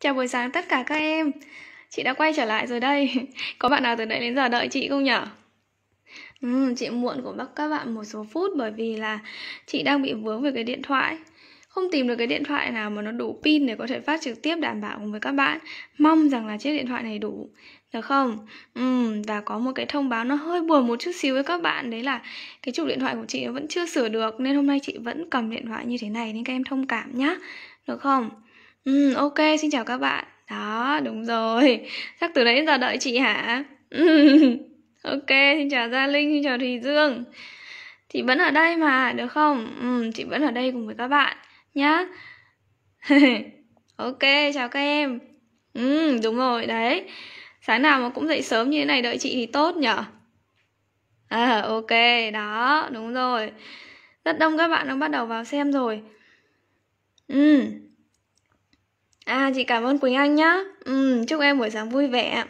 Chào buổi sáng tất cả các em. Chị đã quay trở lại rồi đây. Có bạn nào từ nãy đến giờ đợi chị không nhở? Ừ, chị muộn của các bạn một số phút bởi vì là chị đang bị vướng về cái điện thoại. Không tìm được cái điện thoại nào mà nó đủ pin để có thể phát trực tiếp đảm bảo cùng với các bạn. Mong rằng là chiếc điện thoại này đủ. Được không? Ừ, và có một cái thông báo nó hơi buồn một chút xíu với các bạn. Đấy là cái chụp điện thoại của chị nó vẫn chưa sửa được nên hôm nay chị vẫn cầm điện thoại như thế này nên các em thông cảm nhá. Được không? Ừ, ok xin chào các bạn. Đó đúng rồi. Chắc từ đấy đến giờ đợi chị hả? Ừ. Ok xin chào gia linh xin chào thùy dương. Chị vẫn ở đây mà được không? Ừ, chị vẫn ở đây cùng với các bạn nhá. Ok chào các em. Ừ đúng rồi đấy. Sáng nào mà cũng dậy sớm như thế này đợi chị thì tốt nhở? À ok đó đúng rồi. Rất đông các bạn đang bắt đầu vào xem rồi. Ừ à chị cảm ơn quỳnh anh nhá. Ừ chúc em buổi sáng vui vẻ.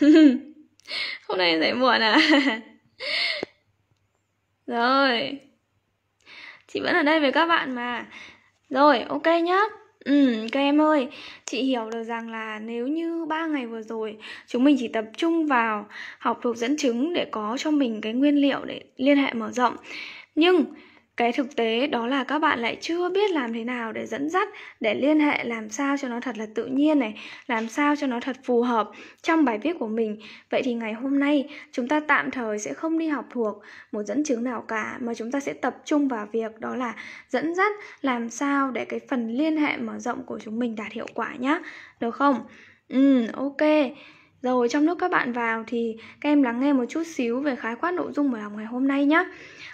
Hôm nay dậy muộn à? Rồi. Chị vẫn ở đây với các bạn mà. Rồi, ok nhá. Ừ, các em ơi, chị hiểu được rằng là nếu như ba ngày vừa rồi chúng mình chỉ tập trung vào học thuộc dẫn chứng để có cho mình cái nguyên liệu để liên hệ mở rộng. Nhưng cái thực tế đó là các bạn lại chưa biết làm thế nào để dẫn dắt, để liên hệ làm sao cho nó thật là tự nhiên này, làm sao cho nó thật phù hợp trong bài viết của mình. Vậy thì ngày hôm nay, chúng ta tạm thời sẽ không đi học thuộc một dẫn chứng nào cả, mà chúng ta sẽ tập trung vào việc đó là dẫn dắt làm sao để cái phần liên hệ mở rộng của chúng mình đạt hiệu quả nhá. Được không? Ừ ok rồi trong lúc các bạn vào thì các em lắng nghe một chút xíu về khái quát nội dung buổi học ngày hôm nay nhé.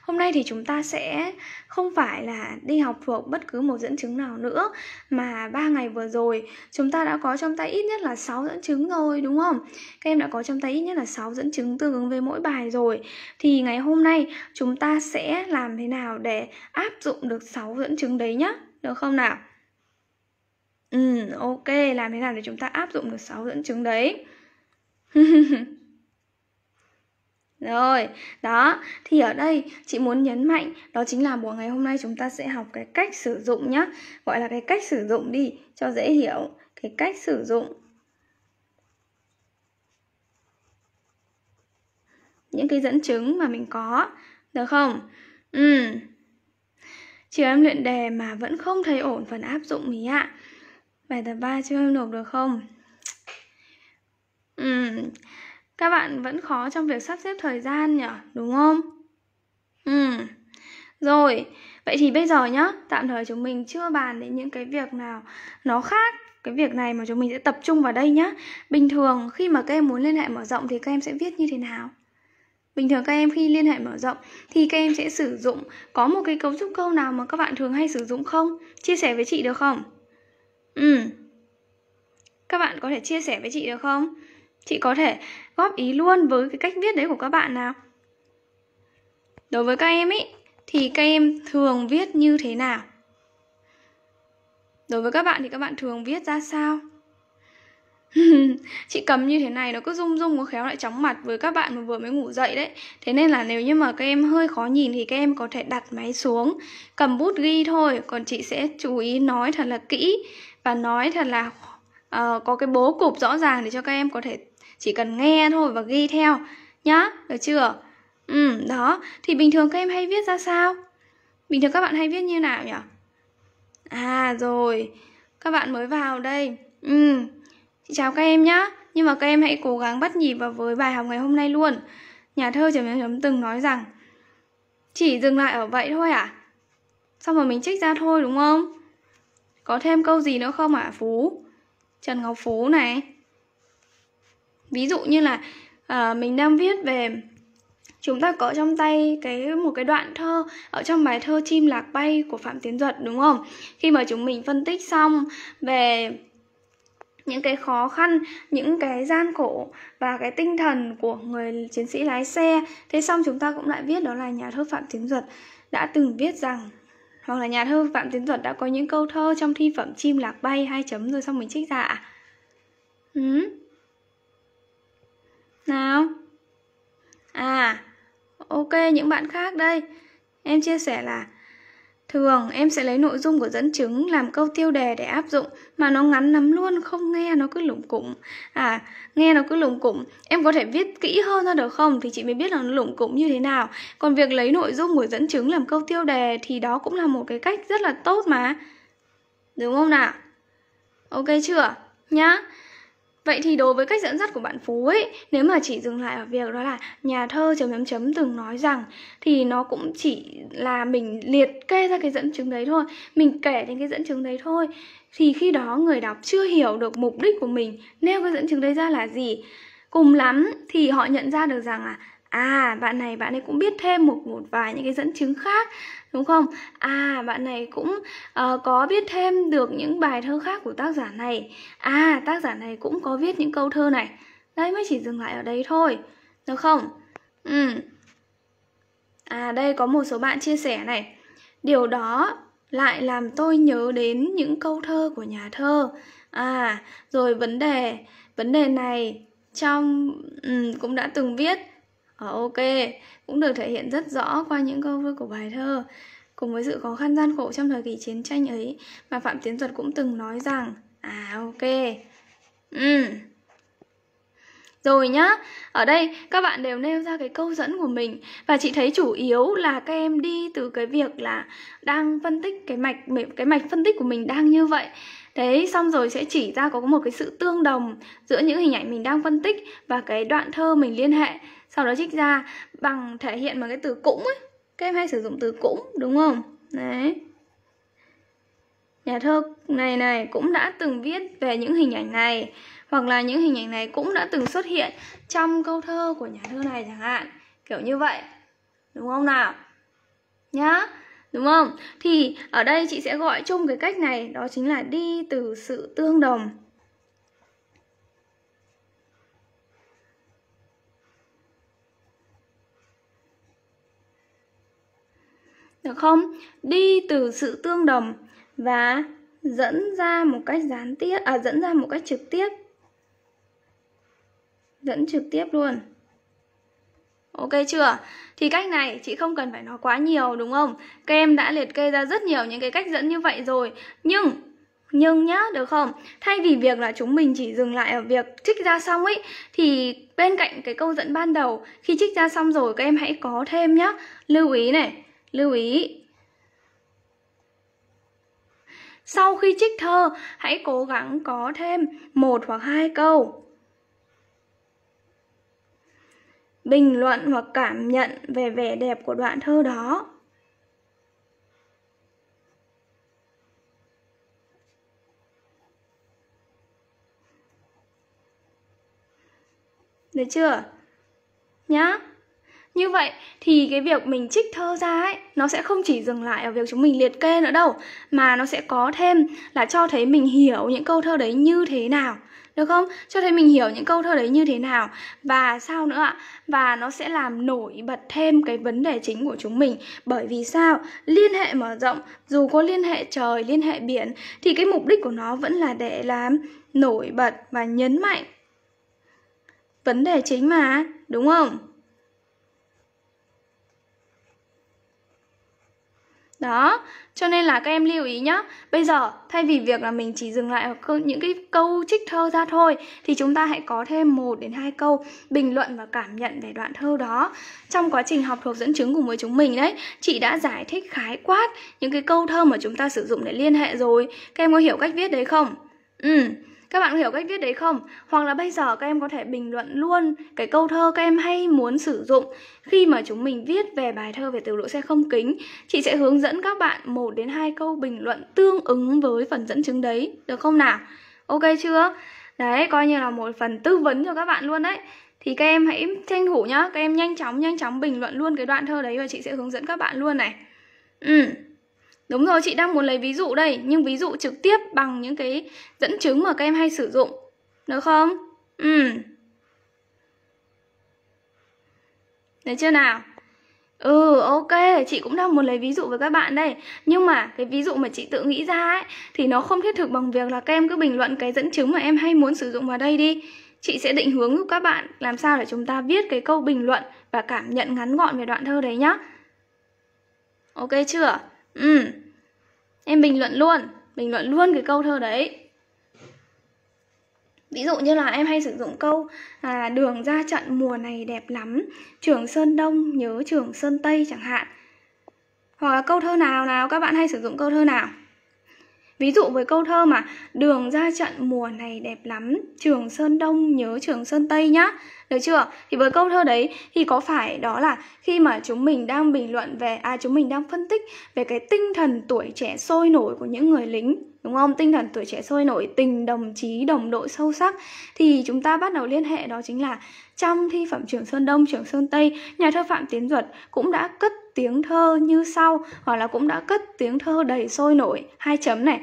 Hôm nay thì chúng ta sẽ không phải là đi học thuộc bất cứ một dẫn chứng nào nữa mà ba ngày vừa rồi chúng ta đã có trong tay ít nhất là 6 dẫn chứng rồi đúng không? Các em đã có trong tay ít nhất là 6 dẫn chứng tương ứng với mỗi bài rồi. Thì ngày hôm nay chúng ta sẽ làm thế nào để áp dụng được 6 dẫn chứng đấy nhá. Được không nào? Ừ, ok, làm thế nào để chúng ta áp dụng được 6 dẫn chứng đấy? Rồi, đó, thì ở đây chị muốn nhấn mạnh đó chính là buổi ngày hôm nay chúng ta sẽ học cái cách sử dụng nhá. Gọi là cái cách sử dụng đi cho dễ hiểu. Cái cách sử dụng. Những cái dẫn chứng mà mình có, được không? Ừ Chiều em luyện đề mà vẫn không thấy ổn phần áp dụng ý ạ. Bài tập 3 chưa em nộp được không? Ừ, các bạn vẫn khó trong việc sắp xếp thời gian nhỉ, đúng không? Ừ, rồi, vậy thì bây giờ nhá, tạm thời chúng mình chưa bàn đến những cái việc nào nó khác cái việc này mà chúng mình sẽ tập trung vào đây nhá. Bình thường khi mà các em muốn liên hệ mở rộng thì các em sẽ viết như thế nào? Bình thường các em khi liên hệ mở rộng thì các em sẽ sử dụng có một cái cấu trúc câu nào mà các bạn thường hay sử dụng không? Chia sẻ với chị được không? Ừ. Các bạn có thể chia sẻ với chị được không? Chị có thể góp ý luôn với cái cách viết đấy của các bạn nào. Đối với các em ý Thì các em thường viết như thế nào? Đối với các bạn thì các bạn thường viết ra sao? Chị cầm như thế này nó cứ rung rung có khéo lại chóng mặt với các bạn mà vừa mới ngủ dậy đấy. Thế nên là nếu như mà các em hơi khó nhìn thì các em có thể đặt máy xuống cầm bút ghi thôi. Còn chị sẽ chú ý nói thật là kỹ và nói thật là uh, có cái bố cục rõ ràng để cho các em có thể chỉ cần nghe thôi và ghi theo, nhá, được chưa? Ừ đó, thì bình thường các em hay viết ra sao? Bình thường các bạn hay viết như nào nhỉ? À rồi, các bạn mới vào đây. Ừ chị chào các em nhá. Nhưng mà các em hãy cố gắng bắt nhịp vào với bài học ngày hôm nay luôn. Nhà thơ chấm chấm từng nói rằng, chỉ dừng lại ở vậy thôi à? Xong rồi mình trích ra thôi, đúng không? Có thêm câu gì nữa không ạ? À? phú, trần ngọc phú này ví dụ như là à, mình đang viết về chúng ta có trong tay cái một cái đoạn thơ ở trong bài thơ chim lạc bay của phạm tiến duật đúng không? Khi mà chúng mình phân tích xong về những cái khó khăn những cái gian khổ và cái tinh thần của người chiến sĩ lái xe thế xong chúng ta cũng lại viết đó là nhà thơ phạm tiến duật đã từng viết rằng hoặc là nhà thơ phạm tiến duật đã có những câu thơ trong thi phẩm chim lạc bay hai chấm rồi xong mình trích ra à? Ừ nào À Ok những bạn khác đây Em chia sẻ là Thường em sẽ lấy nội dung của dẫn chứng làm câu tiêu đề để áp dụng mà nó ngắn lắm luôn, không nghe nó cứ lủng củng. À, nghe nó cứ lủng củng. Em có thể viết kỹ hơn ra được không thì chị mới biết là nó lủng củng như thế nào. Còn việc lấy nội dung của dẫn chứng làm câu tiêu đề thì đó cũng là một cái cách rất là tốt mà. Đúng không nào? Ok chưa? Nhá. Vậy thì đối với cách dẫn dắt của bạn Phú ấy, nếu mà chỉ dừng lại ở việc đó là nhà thơ chấm chấm chấm từng nói rằng thì nó cũng chỉ là mình liệt kê ra cái dẫn chứng đấy thôi, mình kể đến cái dẫn chứng đấy thôi. Thì khi đó người đọc chưa hiểu được mục đích của mình nêu cái dẫn chứng đấy ra là gì. Cùng lắm thì họ nhận ra được rằng là à bạn này bạn ấy cũng biết thêm một một vài những cái dẫn chứng khác đúng không? À bạn này cũng uh, có biết thêm được những bài thơ khác của tác giả này. À tác giả này cũng có viết những câu thơ này. Đấy mới chỉ dừng lại ở đây thôi được không? Ừ à đây có một số bạn chia sẻ này. Điều đó lại làm tôi nhớ đến những câu thơ của nhà thơ. À rồi vấn đề vấn đề này trong um, cũng đã từng viết. Ờ, ok, cũng được thể hiện rất rõ qua những câu thơ của bài thơ. Cùng với sự khó khăn gian khổ trong thời kỳ chiến tranh ấy mà Phạm Tiến Duật cũng từng nói rằng. À ok. Ừ. Rồi nhá, ở đây các bạn đều nêu ra cái câu dẫn của mình Và chị thấy chủ yếu là các em đi từ cái việc là đang phân tích cái mạch cái mạch phân tích của mình đang như vậy. Thế xong rồi sẽ chỉ ra có một cái sự tương đồng giữa những hình ảnh mình đang phân tích và cái đoạn thơ mình liên hệ sau đó trích ra bằng thể hiện bằng cái từ cũng ấy. Các em hay sử dụng từ cũng, đúng không? Đấy. Nhà thơ này này cũng đã từng viết về những hình ảnh này, hoặc là những hình ảnh này cũng đã từng xuất hiện trong câu thơ của nhà thơ này chẳng hạn. Kiểu như vậy. Đúng không nào? Nhá. Đúng không? Thì ở đây chị sẽ gọi chung cái cách này, đó chính là đi từ sự tương đồng. Được không? Đi từ sự tương đồng và dẫn ra một cách gián tiếp à dẫn ra một cách trực tiếp. Dẫn trực tiếp luôn. Ok chưa? Thì cách này chị không cần phải nói quá nhiều đúng không? Các em đã liệt kê ra rất nhiều những cái cách dẫn như vậy rồi. Nhưng nhưng nhá, được không? Thay vì việc là chúng mình chỉ dừng lại ở việc trích ra xong ấy Thì bên cạnh cái câu dẫn ban đầu Khi trích ra xong rồi các em hãy có thêm nhá Lưu ý này Lưu ý Sau khi trích thơ, hãy cố gắng có thêm một hoặc hai câu. Bình luận hoặc cảm nhận về vẻ đẹp của đoạn thơ đó. Được chưa? Nhá. Như vậy thì cái việc mình trích thơ ra ấy Nó sẽ không chỉ dừng lại ở việc chúng mình liệt kê nữa đâu Mà nó sẽ có thêm là cho thấy mình hiểu những câu thơ đấy như thế nào được không? Cho thấy mình hiểu những câu thơ đấy như thế nào Và sao nữa ạ? Và nó sẽ làm nổi bật thêm cái vấn đề chính của chúng mình Bởi vì sao? Liên hệ mở rộng Dù có liên hệ trời, liên hệ biển Thì cái mục đích của nó vẫn là để làm nổi bật và nhấn mạnh Vấn đề chính mà, đúng không? Đó, cho nên là các em lưu ý nhá. Bây giờ thay vì việc là mình chỉ dừng lại ở những cái câu trích thơ ra thôi Thì chúng ta hãy có thêm một đến hai câu bình luận và cảm nhận về đoạn thơ đó. Trong quá trình học thuộc dẫn chứng cùng với chúng mình đấy Chị đã giải thích khái quát những cái câu thơ mà chúng ta sử dụng để liên hệ rồi. Các em có hiểu cách viết đấy không? Ừ các bạn hiểu cách viết đấy không? Hoặc là bây giờ các em có thể bình luận luôn cái câu thơ các em hay muốn sử dụng khi mà chúng mình viết về bài thơ về từ lỗ xe không kính. Chị sẽ hướng dẫn các bạn một đến hai câu bình luận tương ứng với phần dẫn chứng đấy, được không nào? Ok chưa? Đấy, coi như là một phần tư vấn cho các bạn luôn đấy. Thì các em hãy tranh thủ nhá, các em nhanh chóng nhanh chóng bình luận luôn cái đoạn thơ đấy và chị sẽ hướng dẫn các bạn luôn này. Ừ. Đúng rồi, chị đang muốn lấy ví dụ đây. Nhưng ví dụ trực tiếp bằng những cái dẫn chứng mà các em hay sử dụng. Được không? Ừ. Đấy chưa nào? Ừ, ok, chị cũng đang muốn lấy ví dụ với các bạn đây. Nhưng mà cái ví dụ mà chị tự nghĩ ra ấy Thì nó không thiết thực bằng việc là các em cứ bình luận cái dẫn chứng mà em hay muốn sử dụng vào đây đi. Chị sẽ định hướng giúp các bạn làm sao để chúng ta viết cái câu bình luận Và cảm nhận ngắn gọn về đoạn thơ đấy nhá. Ok chưa? Ừ. Em bình luận luôn Bình luận luôn cái câu thơ đấy. Ví dụ như là em hay sử dụng câu à, Đường ra trận mùa này đẹp lắm Trường Sơn Đông nhớ Trường Sơn Tây chẳng hạn. Hoặc là câu thơ nào nào Các bạn hay sử dụng câu thơ nào? Ví dụ với câu thơ mà Đường ra trận mùa này đẹp lắm Trường Sơn Đông nhớ Trường Sơn Tây nhá. Được chưa? Thì với câu thơ đấy Thì có phải đó là khi mà chúng mình đang bình luận về À chúng mình đang phân tích Về cái tinh thần tuổi trẻ sôi nổi của những người lính Đúng không? Tinh thần tuổi trẻ sôi nổi Tình đồng chí đồng đội sâu sắc Thì chúng ta bắt đầu liên hệ đó chính là Trong thi phẩm Trường Sơn Đông, Trường Sơn Tây Nhà thơ Phạm Tiến Duật cũng đã cất tiếng thơ như sau hoặc là cũng đã cất tiếng thơ đầy sôi nổi hai chấm này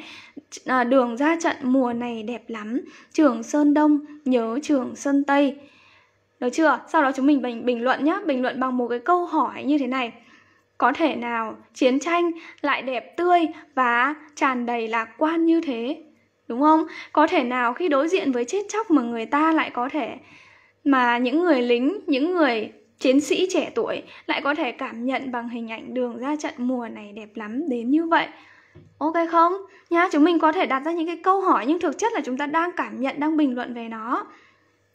à, đường ra trận mùa này đẹp lắm trường sơn đông nhớ trường sơn tây được chưa? Sau đó chúng mình bình bình luận nhé bình luận bằng một cái câu hỏi như thế này. Có thể nào chiến tranh lại đẹp tươi và tràn đầy lạc quan như thế? Đúng không? Có thể nào khi đối diện với chết chóc mà người ta lại có thể, mà những người lính, những người chiến sĩ trẻ tuổi lại có thể cảm nhận bằng hình ảnh đường ra trận mùa này đẹp lắm, đến như vậy? Ok không? Nhá, chúng mình có thể đặt ra những cái câu hỏi nhưng thực chất là chúng ta đang cảm nhận, đang bình luận về nó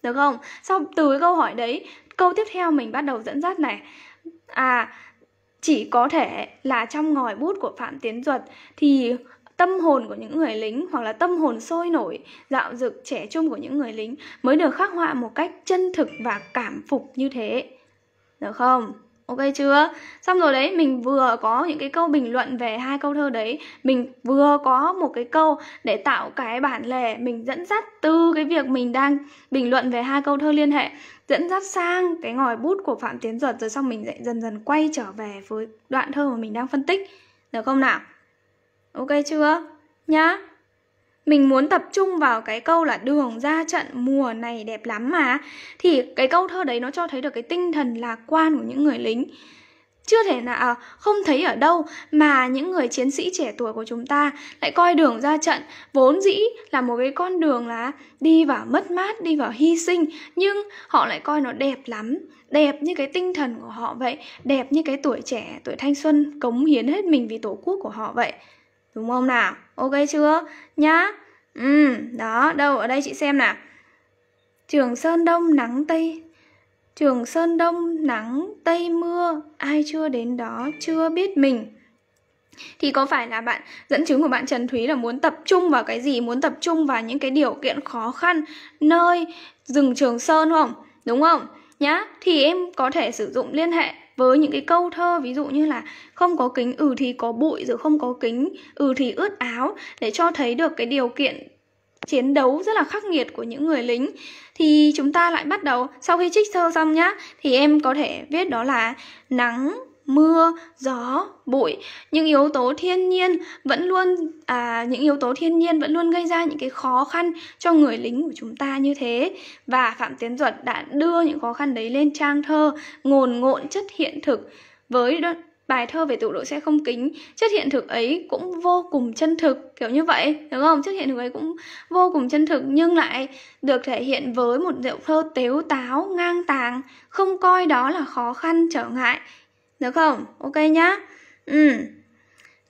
được không? Sau từ cái câu hỏi đấy, câu tiếp theo mình bắt đầu dẫn dắt này. À chỉ có thể là trong ngòi bút của phạm tiến duật thì tâm hồn của những người lính hoặc là tâm hồn sôi nổi, dạo dực trẻ trung của những người lính mới được khắc họa một cách chân thực và cảm phục như thế. Được không? Ok chưa? Xong rồi đấy, mình vừa có những cái câu bình luận về hai câu thơ đấy Mình vừa có một cái câu để tạo cái bản lề Mình dẫn dắt từ cái việc mình đang bình luận về hai câu thơ liên hệ Dẫn dắt sang cái ngòi bút của Phạm Tiến Duật Rồi xong mình lại dần dần quay trở về với đoạn thơ mà mình đang phân tích Được không nào? Ok chưa? Nhá mình muốn tập trung vào cái câu là đường ra trận mùa này đẹp lắm mà thì cái câu thơ đấy nó cho thấy được cái tinh thần lạc quan của những người lính. Chưa thể nào à, không thấy ở đâu mà những người chiến sĩ trẻ tuổi của chúng ta lại coi đường ra trận vốn dĩ là một cái con đường là đi vào mất mát đi vào hy sinh nhưng họ lại coi nó đẹp lắm đẹp như cái tinh thần của họ vậy đẹp như cái tuổi trẻ tuổi thanh xuân cống hiến hết mình vì tổ quốc của họ vậy. Đúng không nào? Ok chưa? Nhá. Ừ, đó, đâu ở đây chị xem nào. Trường Sơn Đông nắng Tây Trường Sơn Đông nắng Tây mưa Ai chưa đến đó chưa biết mình Thì có phải là bạn dẫn chứng của bạn Trần Thúy là muốn tập trung vào cái gì Muốn tập trung vào những cái điều kiện khó khăn Nơi rừng Trường Sơn không Đúng không Nhá Thì em có thể sử dụng liên hệ với những cái câu thơ, ví dụ như là không có kính ừ thì có bụi, rồi không có kính ừ thì ướt áo để cho thấy được cái điều kiện chiến đấu rất là khắc nghiệt của những người lính. Thì chúng ta lại bắt đầu, sau khi trích thơ xong nhá, thì em có thể viết đó là nắng mưa, gió, bụi. Những yếu tố thiên nhiên vẫn luôn à, Những yếu tố thiên nhiên vẫn luôn gây ra những cái khó khăn cho người lính của chúng ta như thế. Và Phạm Tiến Duật đã đưa những khó khăn đấy lên trang thơ Ngồn ngộn chất hiện thực Với bài thơ về tụ độ xe không kính. Chất hiện thực ấy cũng vô cùng chân thực kiểu như vậy đúng không? Chất hiện thực ấy cũng vô cùng chân thực nhưng lại được thể hiện với một điệu thơ tếu táo ngang tàng không coi đó là khó khăn trở ngại được không? Ok nhá. Ừ.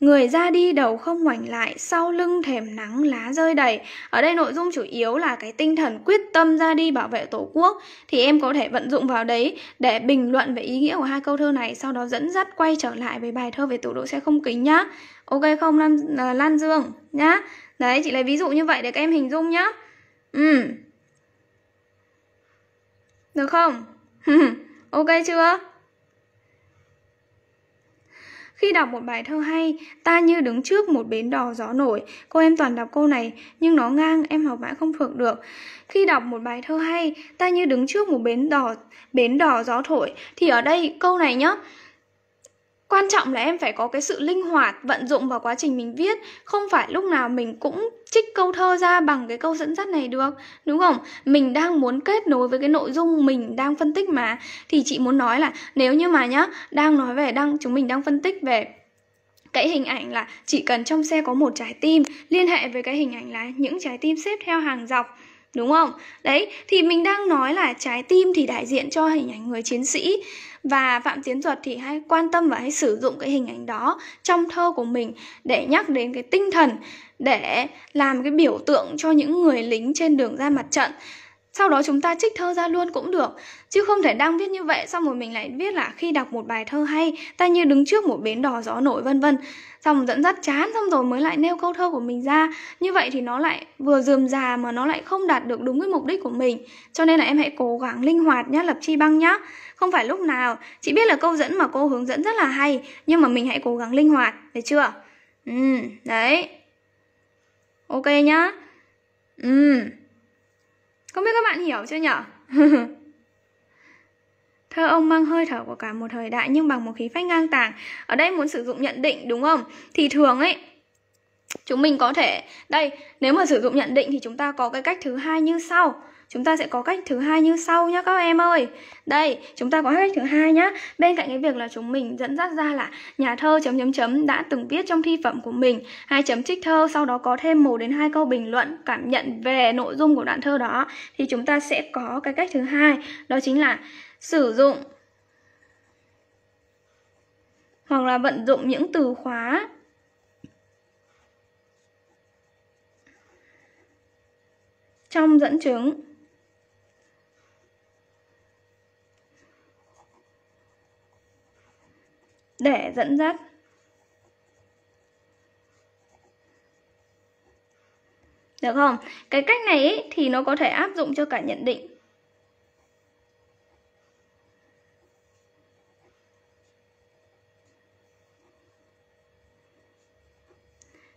Người ra đi đầu không ngoảnh lại, sau lưng thềm nắng lá rơi đầy. Ở đây nội dung chủ yếu là cái tinh thần quyết tâm ra đi bảo vệ Tổ quốc. Thì em có thể vận dụng vào đấy để bình luận về ý nghĩa của hai câu thơ này, sau đó dẫn dắt quay trở lại với bài thơ về tổ độ xe không kính nhá. Ok không Lan, uh, Lan Dương nhá. Đấy, chị lấy ví dụ như vậy để các em hình dung nhá. Ừ. Được không? ok chưa? Khi đọc một bài thơ hay, ta như đứng trước một bến đò gió nổi. Cô em toàn đọc câu này, nhưng nó ngang, em học mãi không phượng được. Khi đọc một bài thơ hay, ta như đứng trước một bến đò, bến đò gió thổi. Thì ở đây câu này nhá, quan trọng là em phải có cái sự linh hoạt, vận dụng vào quá trình mình viết. Không phải lúc nào mình cũng trích câu thơ ra bằng cái câu dẫn dắt này được, đúng không? Mình đang muốn kết nối với cái nội dung mình đang phân tích mà. Thì chị muốn nói là nếu như mà nhá, đang nói về, đang, chúng mình đang phân tích về cái hình ảnh là chỉ cần trong xe có một trái tim, liên hệ với cái hình ảnh là những trái tim xếp theo hàng dọc. Đúng không? Đấy, thì mình đang nói là trái tim thì đại diện cho hình ảnh người chiến sĩ và Phạm Tiến Duật thì hay quan tâm và hay sử dụng cái hình ảnh đó trong thơ của mình để nhắc đến cái tinh thần để làm cái biểu tượng cho những người lính trên đường ra mặt trận sau đó chúng ta trích thơ ra luôn cũng được. Chứ không thể đang viết như vậy, xong rồi mình lại viết là khi đọc một bài thơ hay, ta như đứng trước một bến đò gió nổi, vân vân. Xong dẫn dắt chán, xong rồi mới lại nêu câu thơ của mình ra. Như vậy thì nó lại vừa dườm già mà nó lại không đạt được đúng cái mục đích của mình. Cho nên là em hãy cố gắng linh hoạt nhá, lập chi băng nhá. Không phải lúc nào, chị biết là câu dẫn mà cô hướng dẫn rất là hay, nhưng mà mình hãy cố gắng linh hoạt được chưa? Ừ đấy. Ok nhá. Ừ không biết các bạn hiểu chưa nhở Thơ ông mang hơi thở của cả một thời đại nhưng bằng một khí phách ngang tàng. Ở đây muốn sử dụng nhận định đúng không? Thì thường ấy chúng mình có thể đây, nếu mà sử dụng nhận định thì chúng ta có cái cách thứ hai như sau. Chúng ta sẽ có cách thứ hai như sau nhá các em ơi. Đây, chúng ta có cách thứ hai nhá. Bên cạnh cái việc là chúng mình dẫn dắt ra là nhà thơ chấm chấm chấm đã từng viết trong thi phẩm của mình hai chấm trích thơ, sau đó có thêm một đến hai câu bình luận cảm nhận về nội dung của đoạn thơ đó thì chúng ta sẽ có cái cách thứ hai, đó chính là sử dụng hoặc là vận dụng những từ khóa trong dẫn chứng để dẫn dắt. Được không? Cái cách này ý, thì nó có thể áp dụng cho cả nhận định.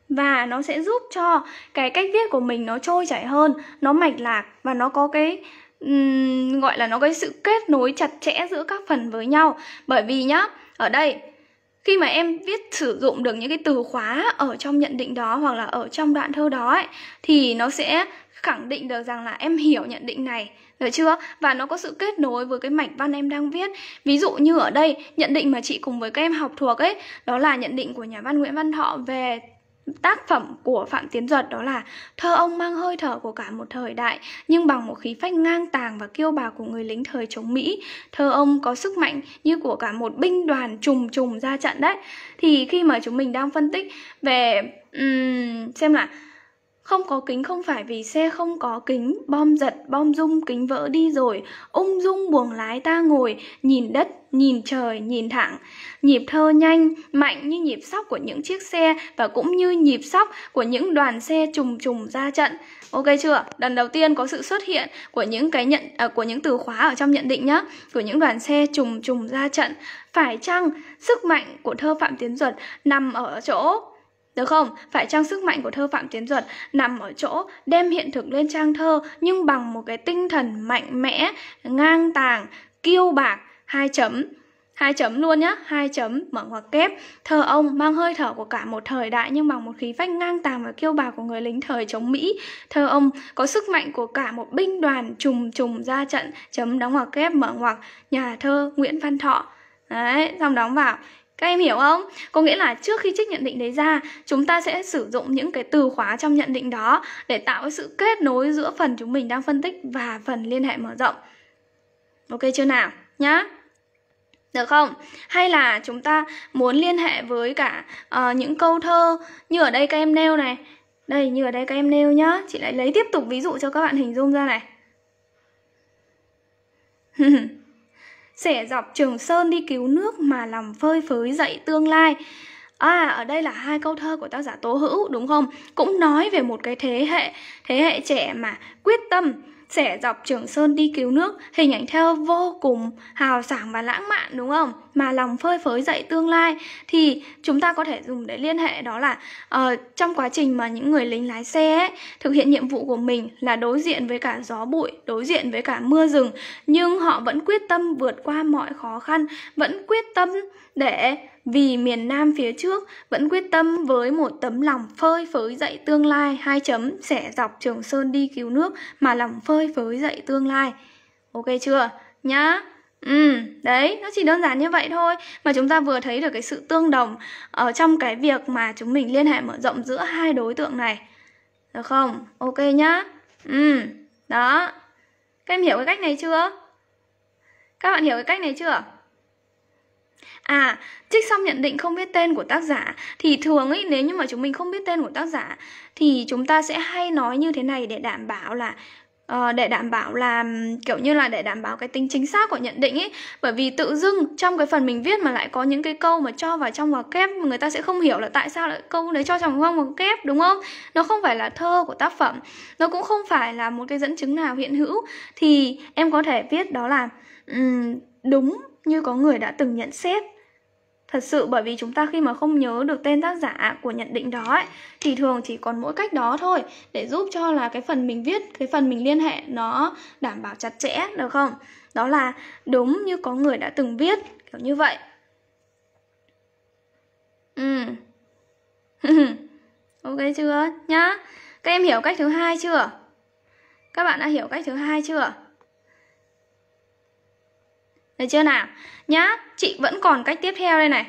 Và nó sẽ giúp cho cái cách viết của mình nó trôi chảy hơn nó mạch lạc và nó có cái um, gọi là nó có cái sự kết nối chặt chẽ giữa các phần với nhau. Bởi vì nhá ở đây khi mà em viết sử dụng được những cái từ khóa ở trong nhận định đó hoặc là ở trong đoạn thơ đó ấy thì nó sẽ khẳng định được rằng là em hiểu nhận định này được chưa? Và nó có sự kết nối với cái mạch văn em đang viết Ví dụ như ở đây, nhận định mà chị cùng với các em học thuộc ấy Đó là nhận định của nhà văn Nguyễn Văn Thọ về tác phẩm của Phạm Tiến Duật đó là thơ ông mang hơi thở của cả một thời đại nhưng bằng một khí phách ngang tàng và kiêu bào của người lính thời chống Mỹ. Thơ ông có sức mạnh như của cả một binh đoàn trùng trùng ra trận đấy. Thì khi mà chúng mình đang phân tích về um, xem là không có kính không phải vì xe không có kính. Bom giật, bom rung, kính vỡ đi rồi. Ung dung buồng lái ta ngồi. Nhìn đất, nhìn trời, nhìn thẳng. Nhịp thơ nhanh, mạnh như nhịp sóc của những chiếc xe Và cũng như nhịp sóc của những đoàn xe trùng trùng ra trận. Ok chưa? Lần đầu tiên có sự xuất hiện của những cái nhận à, của những từ khóa ở trong nhận định nhá, của những đoàn xe trùng trùng ra trận. Phải chăng sức mạnh của thơ Phạm Tiến Duật nằm ở chỗ được không? Phải chăng sức mạnh của thơ Phạm Tiến Duật nằm ở chỗ đem hiện thực lên trang thơ nhưng bằng một cái tinh thần mạnh mẽ, ngang tàng, kiêu bạc, hai chấm hai chấm luôn nhá hai chấm mở ngoặc kép. Thơ ông mang hơi thở của cả một thời đại nhưng bằng một khí phách ngang tàng và kiêu bạc của người lính thời chống mỹ. Thơ ông có sức mạnh của cả một binh đoàn trùng trùng ra trận chấm đóng ngoặc kép mở ngoặc. Nhà thơ nguyễn văn thọ. Đấy xong đóng vào các em hiểu không? Có nghĩa là trước khi trích nhận định đấy ra, chúng ta sẽ sử dụng những cái từ khóa trong nhận định đó để tạo cái sự kết nối giữa phần chúng mình đang phân tích và phần liên hệ mở rộng. Ok chưa nào? Nhá. Được không? Hay là chúng ta muốn liên hệ với cả uh, những câu thơ như ở đây các em nêu này. Đây, như ở đây các em nêu nhá. Chị lại lấy tiếp tục ví dụ cho các bạn hình dung ra này. Xẻ dọc Trường Sơn đi cứu nước mà làm phơi phới dậy tương lai. À, ở đây là hai câu thơ của tác giả Tố Hữu đúng không? Cũng nói về một cái thế hệ, thế hệ trẻ mà quyết tâm xẻ dọc Trường Sơn đi cứu nước, hình ảnh theo vô cùng hào sảng và lãng mạn đúng không? Mà lòng phơi phới dậy tương lai thì chúng ta có thể dùng để liên hệ đó là uh, trong quá trình mà những người lính lái xe ấy, thực hiện nhiệm vụ của mình là đối diện với cả gió bụi, đối diện với cả mưa rừng nhưng họ vẫn quyết tâm vượt qua mọi khó khăn, vẫn quyết tâm để vì miền Nam phía trước vẫn quyết tâm với một tấm lòng phơi phới dậy tương lai hai chấm sẽ dọc Trường Sơn đi cứu nước mà lòng phơi phới dậy tương lai. Ok chưa? Nhá. Ừ, đấy, nó chỉ đơn giản như vậy thôi Mà chúng ta vừa thấy được cái sự tương đồng Ở trong cái việc mà chúng mình liên hệ mở rộng giữa hai đối tượng này Được không? Ok nhá Ừ, Đó Các em hiểu cái cách này chưa? Các bạn hiểu cái cách này chưa? À, trích xong nhận định không biết tên của tác giả. Thì thường ấy, nếu như mà chúng mình không biết tên của tác giả Thì chúng ta sẽ hay nói như thế này để đảm bảo là uh, để đảm bảo là kiểu như là để đảm bảo cái tính chính xác của nhận định ấy. Bởi vì tự dưng trong cái phần mình viết mà lại có những cái câu mà cho vào trong ngoặc kép mà người ta sẽ không hiểu là tại sao lại câu đấy cho trong ngoặc kép đúng không? Nó không phải là thơ của tác phẩm. Nó cũng không phải là một cái dẫn chứng nào hiện hữu. Thì em có thể viết đó là um, đúng như có người đã từng nhận xét Thật sự bởi vì chúng ta khi mà không nhớ được tên tác giả của nhận định đó ấy, thì thường chỉ còn mỗi cách đó thôi để giúp cho là cái phần mình viết, cái phần mình liên hệ nó đảm bảo chặt chẽ được không? Đó là đúng như có người đã từng viết kiểu như vậy. Ừ. ok chưa nhá? Các em hiểu cách thứ hai chưa? Các bạn đã hiểu cách thứ hai chưa? Được chưa nào? Nhá, chị vẫn còn cách tiếp theo đây này.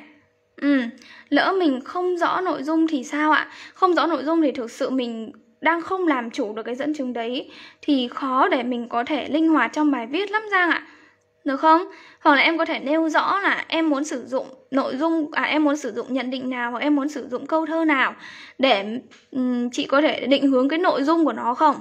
Ừ, lỡ mình không rõ nội dung thì sao ạ? Không rõ nội dung thì thực sự mình đang không làm chủ được cái dẫn chứng đấy thì khó để mình có thể linh hoạt trong bài viết lắm Giang ạ. Được không? Hoặc là em có thể nêu rõ là em muốn sử dụng nội dung à em muốn sử dụng nhận định nào hoặc em muốn sử dụng câu thơ nào để um, chị có thể định hướng cái nội dung của nó không?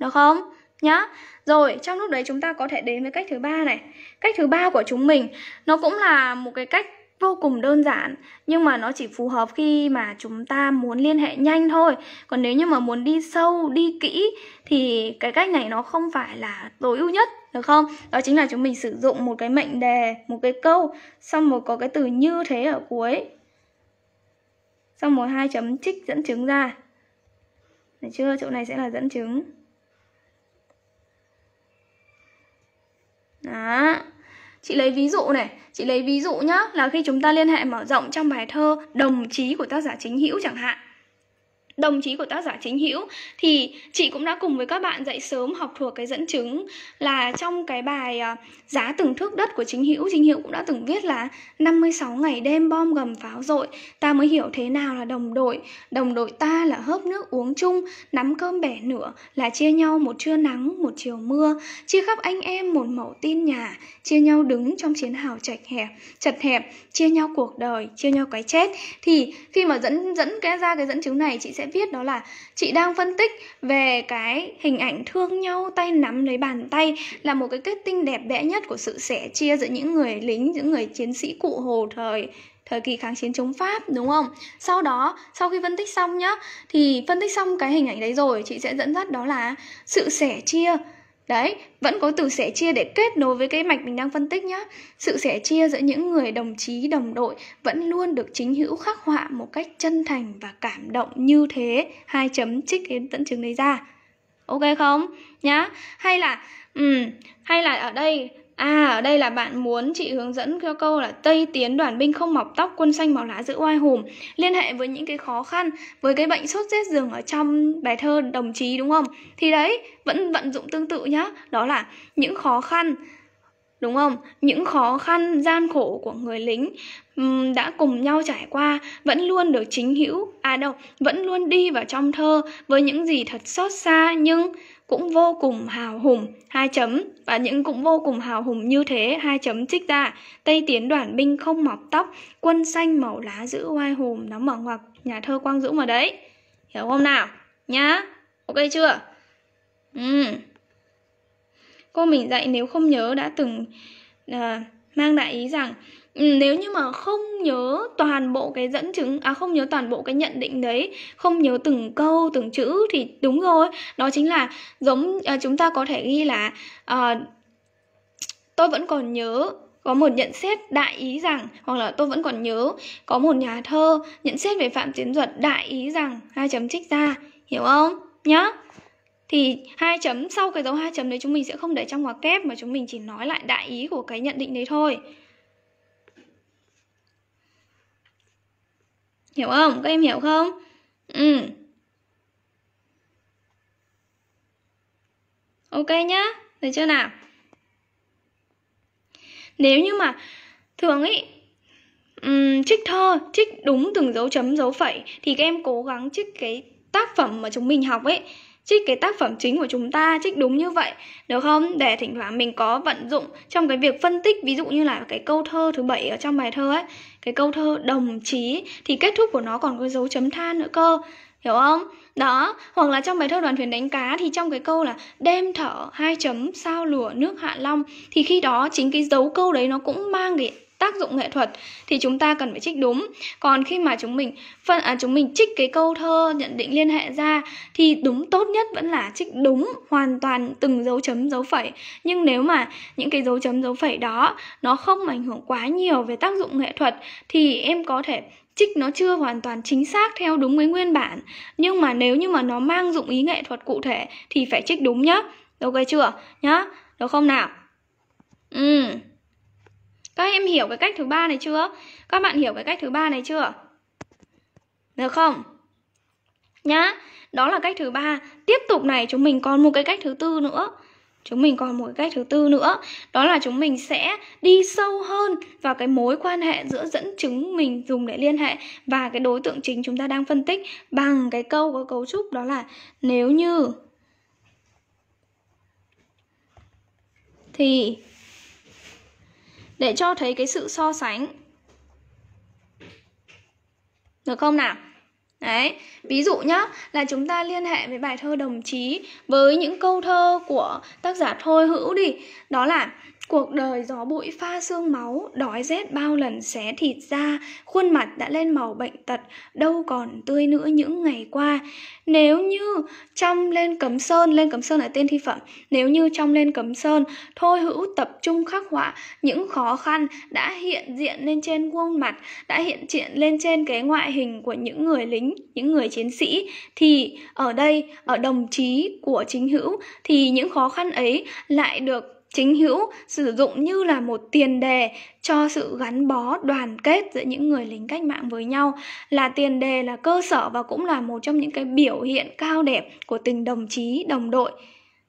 Được không? Nhá. Rồi, trong lúc đấy chúng ta có thể đến với cách thứ ba này. Cách thứ ba của chúng mình nó cũng là một cái cách vô cùng đơn giản nhưng mà nó chỉ phù hợp khi mà chúng ta muốn liên hệ nhanh thôi. Còn nếu như mà muốn đi sâu đi kỹ thì cái cách này nó không phải là tối ưu nhất được không? Đó chính là chúng mình sử dụng một cái mệnh đề một cái câu xong một có cái từ như thế ở cuối. Xong một hai chấm trích dẫn chứng ra. Được chưa? Chỗ này sẽ là dẫn chứng. Đó. Chị lấy ví dụ này. Chị lấy ví dụ nhá, là khi chúng ta liên hệ mở rộng trong bài thơ đồng chí của tác giả chính hữu chẳng hạn đồng chí của tác giả chính hữu. Thì chị cũng đã cùng với các bạn dạy sớm học thuộc cái dẫn chứng là trong cái bài uh, giá từng thước đất của chính hữu chính hữu cũng đã từng viết là 56 ngày đêm bom gầm pháo dội ta mới hiểu thế nào là đồng đội. Đồng đội ta là hớp nước uống chung nắm cơm bẻ nửa là chia nhau một trưa nắng một chiều mưa. Chia khắp anh em một mẩu tin nhà chia nhau đứng trong chiến hào chật hẹp chật hẹp chia nhau cuộc đời chia nhau cái chết. Thì khi mà dẫn dẫn cái ra cái dẫn chứng này chị sẽ viết đó là chị đang phân tích về cái hình ảnh thương nhau tay nắm lấy bàn tay là một cái kết tinh đẹp đẽ nhất của sự sẻ chia giữa những người lính những người chiến sĩ cụ hồ thời thời kỳ kháng chiến chống Pháp đúng không? Sau đó, sau khi phân tích xong nhá thì phân tích xong cái hình ảnh đấy rồi chị sẽ dẫn dắt đó là sự sẻ chia Đấy, vẫn có từ sẻ chia để kết nối với cái mạch mình đang phân tích nhá. Sự sẻ chia giữa những người đồng chí, đồng đội vẫn luôn được chính hữu khắc họa một cách chân thành và cảm động như thế. Hai chấm trích cái dẫn chứng đấy ra. Ok không? Nhá. Hay là ừ, hay là ở đây À, ở đây là bạn muốn chị hướng dẫn cho câu là Tây tiến đoàn binh không mọc tóc, quân xanh màu lá giữ oai hùng. Liên hệ với những cái khó khăn, với cái bệnh sốt rét giường ở trong bài thơ đồng chí đúng không? Thì đấy, vẫn vận dụng tương tự nhá. Đó là những khó khăn, đúng không? Những khó khăn, gian khổ của người lính đã cùng nhau trải qua vẫn luôn được chính hữu à đâu vẫn luôn đi vào trong thơ với những gì thật xót xa nhưng cũng vô cùng hào hùng hai chấm. Và những cũng vô cùng hào hùng như thế hai chấm trích ra. Tây tiến đoàn binh không mọc tóc quân xanh màu lá giữ oai hùng nó mở ngoặc nhà thơ quang dũng ở đấy. Hiểu không nào? Nhá. Ok chưa? Ừ. Cô mình dạy nếu không nhớ đã từng uh, mang đại ý rằng Ừ, nếu như mà không nhớ toàn bộ cái dẫn chứng à không nhớ toàn bộ cái nhận định đấy không nhớ từng câu từng chữ thì đúng rồi. Đó chính là giống à, chúng ta có thể ghi là à, tôi vẫn còn nhớ có một nhận xét đại ý rằng hoặc là tôi vẫn còn nhớ có một nhà thơ nhận xét về phạm tiến duật đại ý rằng hai chấm trích ra hiểu không? Nhá. Thì hai chấm sau cái dấu hai chấm đấy chúng mình sẽ không để trong ngoặc kép mà chúng mình chỉ nói lại đại ý của cái nhận định đấy thôi. Hiểu không? Các em hiểu không? Ừ. Ok nhá. Được chưa nào? Nếu như mà thường ấy um, trích thơ, trích đúng từng dấu chấm, dấu phẩy thì các em cố gắng trích cái tác phẩm mà chúng mình học ấy trích cái tác phẩm chính của chúng ta, trích đúng như vậy, được không? Để thỉnh thoảng mình có vận dụng trong cái việc phân tích, ví dụ như là cái câu thơ thứ bảy ở trong bài thơ ấy, cái câu thơ đồng chí, thì kết thúc của nó còn có dấu chấm than nữa cơ, hiểu không? Đó, hoặc là trong bài thơ đoàn thuyền đánh cá thì trong cái câu là đêm thở hai chấm, sao lùa nước hạ long, thì khi đó chính cái dấu câu đấy nó cũng mang cái tác dụng nghệ thuật thì chúng ta cần phải trích đúng. Còn khi mà chúng mình phân à, chúng mình trích cái câu thơ nhận định liên hệ ra thì đúng tốt nhất vẫn là trích đúng hoàn toàn từng dấu chấm dấu phẩy. Nhưng nếu mà những cái dấu chấm dấu phẩy đó nó không ảnh hưởng quá nhiều về tác dụng nghệ thuật thì em có thể trích nó chưa hoàn toàn chính xác theo đúng với nguyên bản. Nhưng mà nếu như mà nó mang dụng ý nghệ thuật cụ thể thì phải trích đúng nhá. Ok chưa? Nhá. Được không nào? Ừ các em hiểu cái cách thứ ba này chưa? Các bạn hiểu cái cách thứ ba này chưa? Được không? Nhá, đó là cách thứ ba. Tiếp tục này, chúng mình còn một cái cách thứ tư nữa. Chúng mình còn một cách thứ tư nữa. Đó là chúng mình sẽ đi sâu hơn vào cái mối quan hệ giữa dẫn chứng mình dùng để liên hệ và cái đối tượng chính chúng ta đang phân tích bằng cái câu có cấu trúc đó là nếu như thì để cho thấy cái sự so sánh được không nào Đấy, ví dụ nhá, là chúng ta liên hệ với bài thơ đồng chí với những câu thơ của tác giả Thôi Hữu đi. Đó là Cuộc đời gió bụi pha xương máu, đói rét bao lần xé thịt ra, khuôn mặt đã lên màu bệnh tật, đâu còn tươi nữa những ngày qua. Nếu như trong lên cấm sơn, lên cấm sơn là tên thi phẩm, nếu như trong lên cấm sơn, thôi hữu tập trung khắc họa những khó khăn đã hiện diện lên trên khuôn mặt, đã hiện diện lên trên cái ngoại hình của những người lính, những người chiến sĩ, thì ở đây, ở đồng chí của chính hữu, thì những khó khăn ấy lại được chính hữu sử dụng như là một tiền đề cho sự gắn bó đoàn kết giữa những người lính cách mạng với nhau. Là tiền đề, là cơ sở và cũng là một trong những cái biểu hiện cao đẹp của tình đồng chí, đồng đội.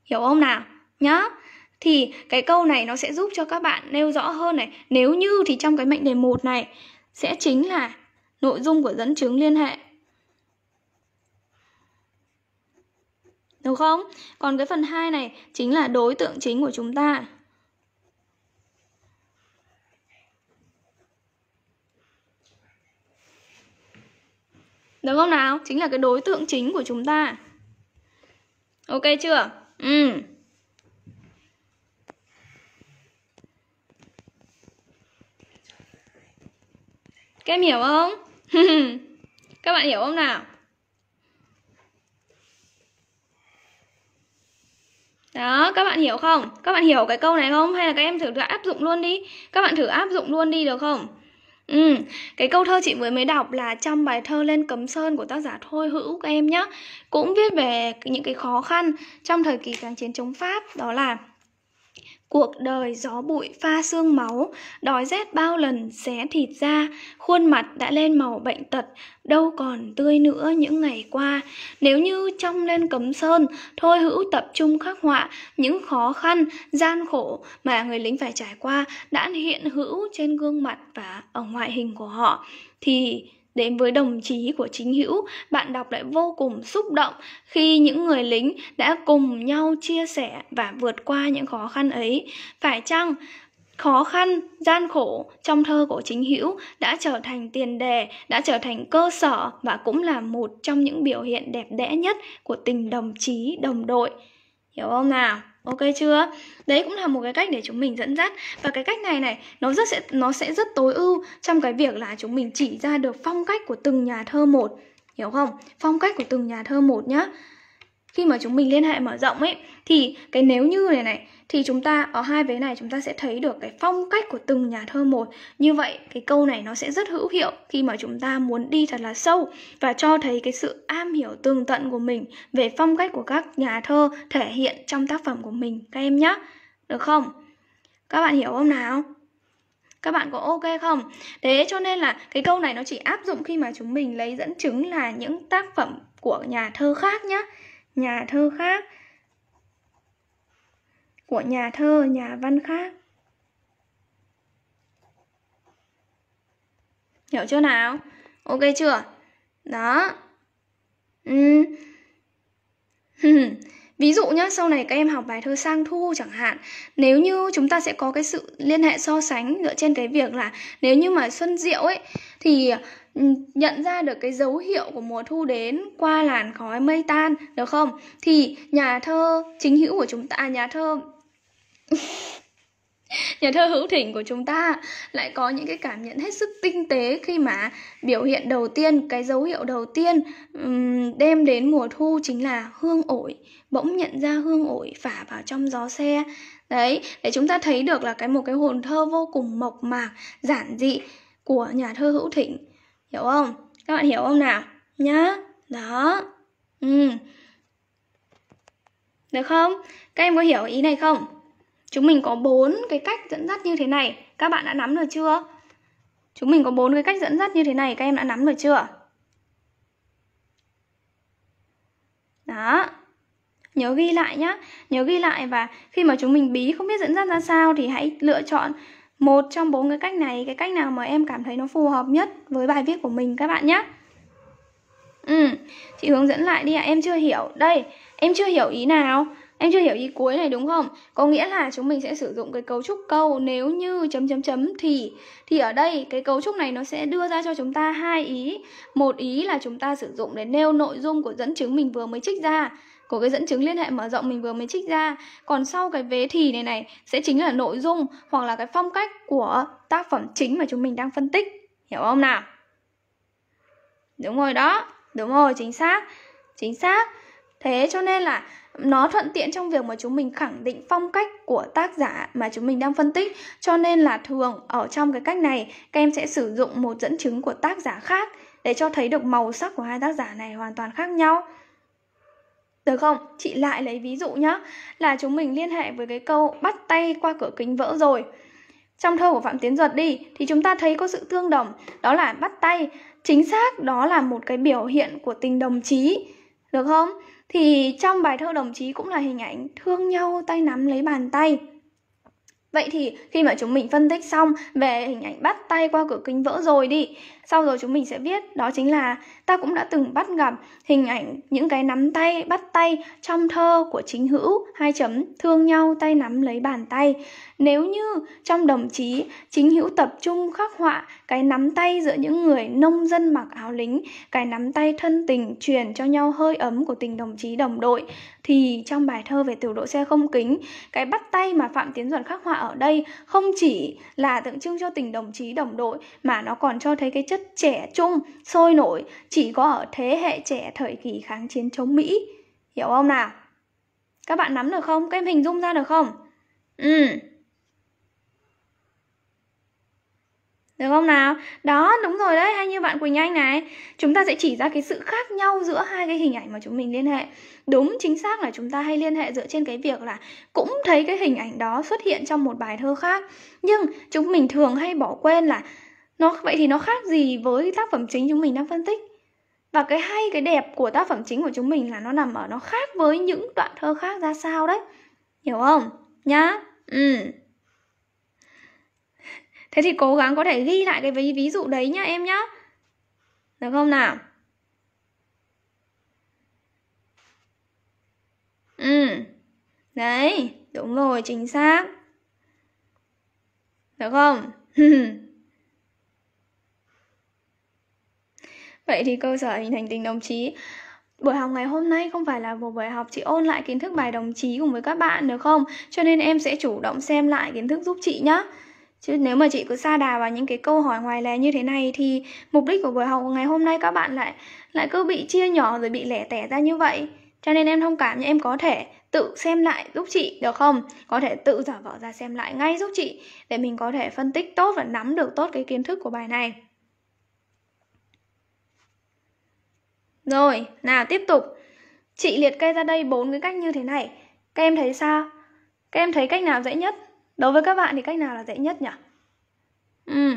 Hiểu không nào? Nhá. Thì cái câu này nó sẽ giúp cho các bạn nêu rõ hơn này. Nếu như thì trong cái mệnh đề một này sẽ chính là nội dung của dẫn chứng liên hệ. Đúng không? Còn cái phần 2 này chính là đối tượng chính của chúng ta. Được không nào? Chính là cái đối tượng chính của chúng ta. Ok chưa? Ừ. Các em hiểu không? Các bạn hiểu không nào? Đó, các bạn hiểu không? Các bạn hiểu cái câu này không? Hay là các em thử áp dụng luôn đi Các bạn thử áp dụng luôn đi được không? Ừ, cái câu thơ chị vừa mới đọc là trong bài thơ Lên Cấm Sơn của tác giả Thôi Hữu các em nhé Cũng viết về những cái khó khăn trong thời kỳ kháng chiến chống Pháp Đó là Cuộc đời gió bụi pha xương máu, đói rét bao lần xé thịt ra, khuôn mặt đã lên màu bệnh tật, đâu còn tươi nữa những ngày qua. Nếu như trong lên cấm sơn, thôi hữu tập trung khắc họa những khó khăn, gian khổ mà người lính phải trải qua đã hiện hữu trên gương mặt và ở ngoại hình của họ, thì Đến với đồng chí của chính hữu, bạn đọc lại vô cùng xúc động khi những người lính đã cùng nhau chia sẻ và vượt qua những khó khăn ấy. Phải chăng khó khăn, gian khổ trong thơ của chính hữu đã trở thành tiền đề, đã trở thành cơ sở và cũng là một trong những biểu hiện đẹp đẽ nhất của tình đồng chí, đồng đội. Hiểu không nào? Ok chưa? Đấy cũng là một cái cách để chúng mình dẫn dắt và cái cách này này nó rất sẽ nó sẽ rất tối ưu trong cái việc là chúng mình chỉ ra được phong cách của từng nhà thơ một, hiểu không? Phong cách của từng nhà thơ một nhá khi mà chúng mình liên hệ mở rộng ấy, thì cái nếu như này này, thì chúng ta, ở hai vế này chúng ta sẽ thấy được cái phong cách của từng nhà thơ một. Như vậy, cái câu này nó sẽ rất hữu hiệu khi mà chúng ta muốn đi thật là sâu và cho thấy cái sự am hiểu tường tận của mình về phong cách của các nhà thơ thể hiện trong tác phẩm của mình, các em nhé được không? Các bạn hiểu không nào? Các bạn có ok không? Thế cho nên là cái câu này nó chỉ áp dụng khi mà chúng mình lấy dẫn chứng là những tác phẩm của nhà thơ khác nhé nhà thơ khác. Của nhà thơ nhà văn khác. Hiểu chưa nào? Ok chưa? Đó. Ừ. Ví dụ nhá, sau này các em học bài thơ sang thu chẳng hạn Nếu như chúng ta sẽ có cái sự liên hệ so sánh dựa trên cái việc là Nếu như mà Xuân Diệu ấy Thì Ừ, nhận ra được cái dấu hiệu của mùa thu đến qua làn khói mây tan được không? Thì nhà thơ chính hữu của chúng ta, à, nhà thơ nhà thơ hữu thỉnh của chúng ta lại có những cái cảm nhận hết sức tinh tế khi mà biểu hiện đầu tiên cái dấu hiệu đầu tiên um, đem đến mùa thu chính là hương ổi bỗng nhận ra hương ổi phả vào trong gió xe đấy để chúng ta thấy được là cái một cái hồn thơ vô cùng mộc mạc giản dị của nhà thơ hữu thỉnh hiểu không? Các bạn hiểu không nào? Nhá đó. Ừ. Được không? Các em có hiểu ý này không? Chúng mình có bốn cái cách dẫn dắt như thế này. Các bạn đã nắm được chưa? Chúng mình có bốn cái cách dẫn dắt như thế này. Các em đã nắm được chưa? Đó. Nhớ ghi lại nhá. Nhớ ghi lại và khi mà chúng mình bí không biết dẫn dắt ra sao Thì hãy lựa chọn một trong bốn cái cách này Cái cách nào mà em cảm thấy nó phù hợp nhất Với bài viết của mình các bạn nhé Ừ, chị hướng dẫn lại đi ạ, à. em chưa hiểu Đây, em chưa hiểu ý nào Em chưa hiểu ý cuối này đúng không? Có nghĩa là chúng mình sẽ sử dụng cái cấu trúc câu nếu như chấm chấm chấm thì thì ở đây cái cấu trúc này nó sẽ đưa ra cho chúng ta hai ý. Một ý là chúng ta sử dụng để nêu nội dung của dẫn chứng mình vừa mới trích ra của cái dẫn chứng liên hệ mở rộng mình vừa mới trích ra. Còn sau cái vế thì này này, sẽ chính là nội dung hoặc là cái phong cách của tác phẩm chính mà chúng mình đang phân tích. Hiểu không nào? Đúng rồi đó. Đúng rồi, chính xác. Chính xác. Thế cho nên là nó thuận tiện trong việc mà chúng mình khẳng định phong cách của tác giả mà chúng mình đang phân tích. Cho nên là thường ở trong cái cách này, các em sẽ sử dụng một dẫn chứng của tác giả khác để cho thấy được màu sắc của hai tác giả này hoàn toàn khác nhau được không? Chị lại lấy ví dụ nhá. Là chúng mình liên hệ với cái câu bắt tay qua cửa kính vỡ rồi. Trong thơ của Phạm Tiến Duật đi, Thì chúng ta thấy có sự tương đồng. Đó là bắt tay. Chính xác, đó là một cái biểu hiện của tình đồng chí. Được không? Thì trong bài thơ đồng chí cũng là hình ảnh thương nhau tay nắm lấy bàn tay. Vậy thì khi mà chúng mình phân tích xong về hình ảnh bắt tay qua cửa kính vỡ rồi đi Sau rồi chúng mình sẽ viết đó chính là ta cũng đã từng bắt gặp hình ảnh những cái nắm tay, bắt tay trong thơ của chính hữu hai chấm thương nhau tay nắm lấy bàn tay. Nếu như trong đồng chí chính hữu tập trung khắc họa cái nắm tay giữa những người nông dân mặc áo lính Cái nắm tay thân tình truyền cho nhau hơi ấm của tình đồng chí đồng đội thì trong bài thơ về tiểu độ xe không kính Cái bắt tay mà Phạm Tiến Duẩn khắc họa ở đây không chỉ là tượng trưng cho tình đồng chí đồng đội Mà nó còn cho thấy cái chất trẻ trung, sôi nổi Chỉ có ở thế hệ trẻ thời kỳ kháng chiến chống Mỹ Hiểu không nào? Các bạn nắm được không? Các em hình dung ra được không? Ừ Được không nào? Đó, đúng rồi đấy, hay như bạn Quỳnh Anh này Chúng ta sẽ chỉ ra cái sự khác nhau giữa hai cái hình ảnh mà chúng mình liên hệ Đúng, chính xác là chúng ta hay liên hệ dựa trên cái việc là Cũng thấy cái hình ảnh đó xuất hiện trong một bài thơ khác Nhưng chúng mình thường hay bỏ quên là nó Vậy thì nó khác gì với tác phẩm chính chúng mình đang phân tích Và cái hay, cái đẹp của tác phẩm chính của chúng mình là nó nằm ở nó khác với những đoạn thơ khác ra sao đấy Hiểu không? Nhá? Ừ Thế thì cố gắng có thể ghi lại cái ví, ví dụ đấy nhá em nhá Được không nào? Ừ Đấy, đúng rồi, chính xác Được không? Vậy thì cơ sở hình thành tình đồng chí Buổi học ngày hôm nay không phải là một buổi học chỉ ôn lại kiến thức bài đồng chí cùng với các bạn được không? Cho nên em sẽ chủ động xem lại kiến thức giúp chị nhé. Chứ nếu mà chị cứ xa đà vào những cái câu hỏi ngoài lề như thế này thì mục đích của buổi học ngày hôm nay các bạn lại lại cứ bị chia nhỏ rồi bị lẻ tẻ ra như vậy. Cho nên em thông cảm nhưng em có thể tự xem lại giúp chị được không? Có thể tự giả vợ ra xem lại ngay giúp chị để mình có thể phân tích tốt và nắm được tốt cái kiến thức của bài này. Rồi, nào tiếp tục. Chị liệt kê ra đây bốn cái cách như thế này. Các em thấy sao? Các em thấy cách nào dễ nhất? Đối với các bạn thì cách nào là dễ nhất nhỉ? Ừ.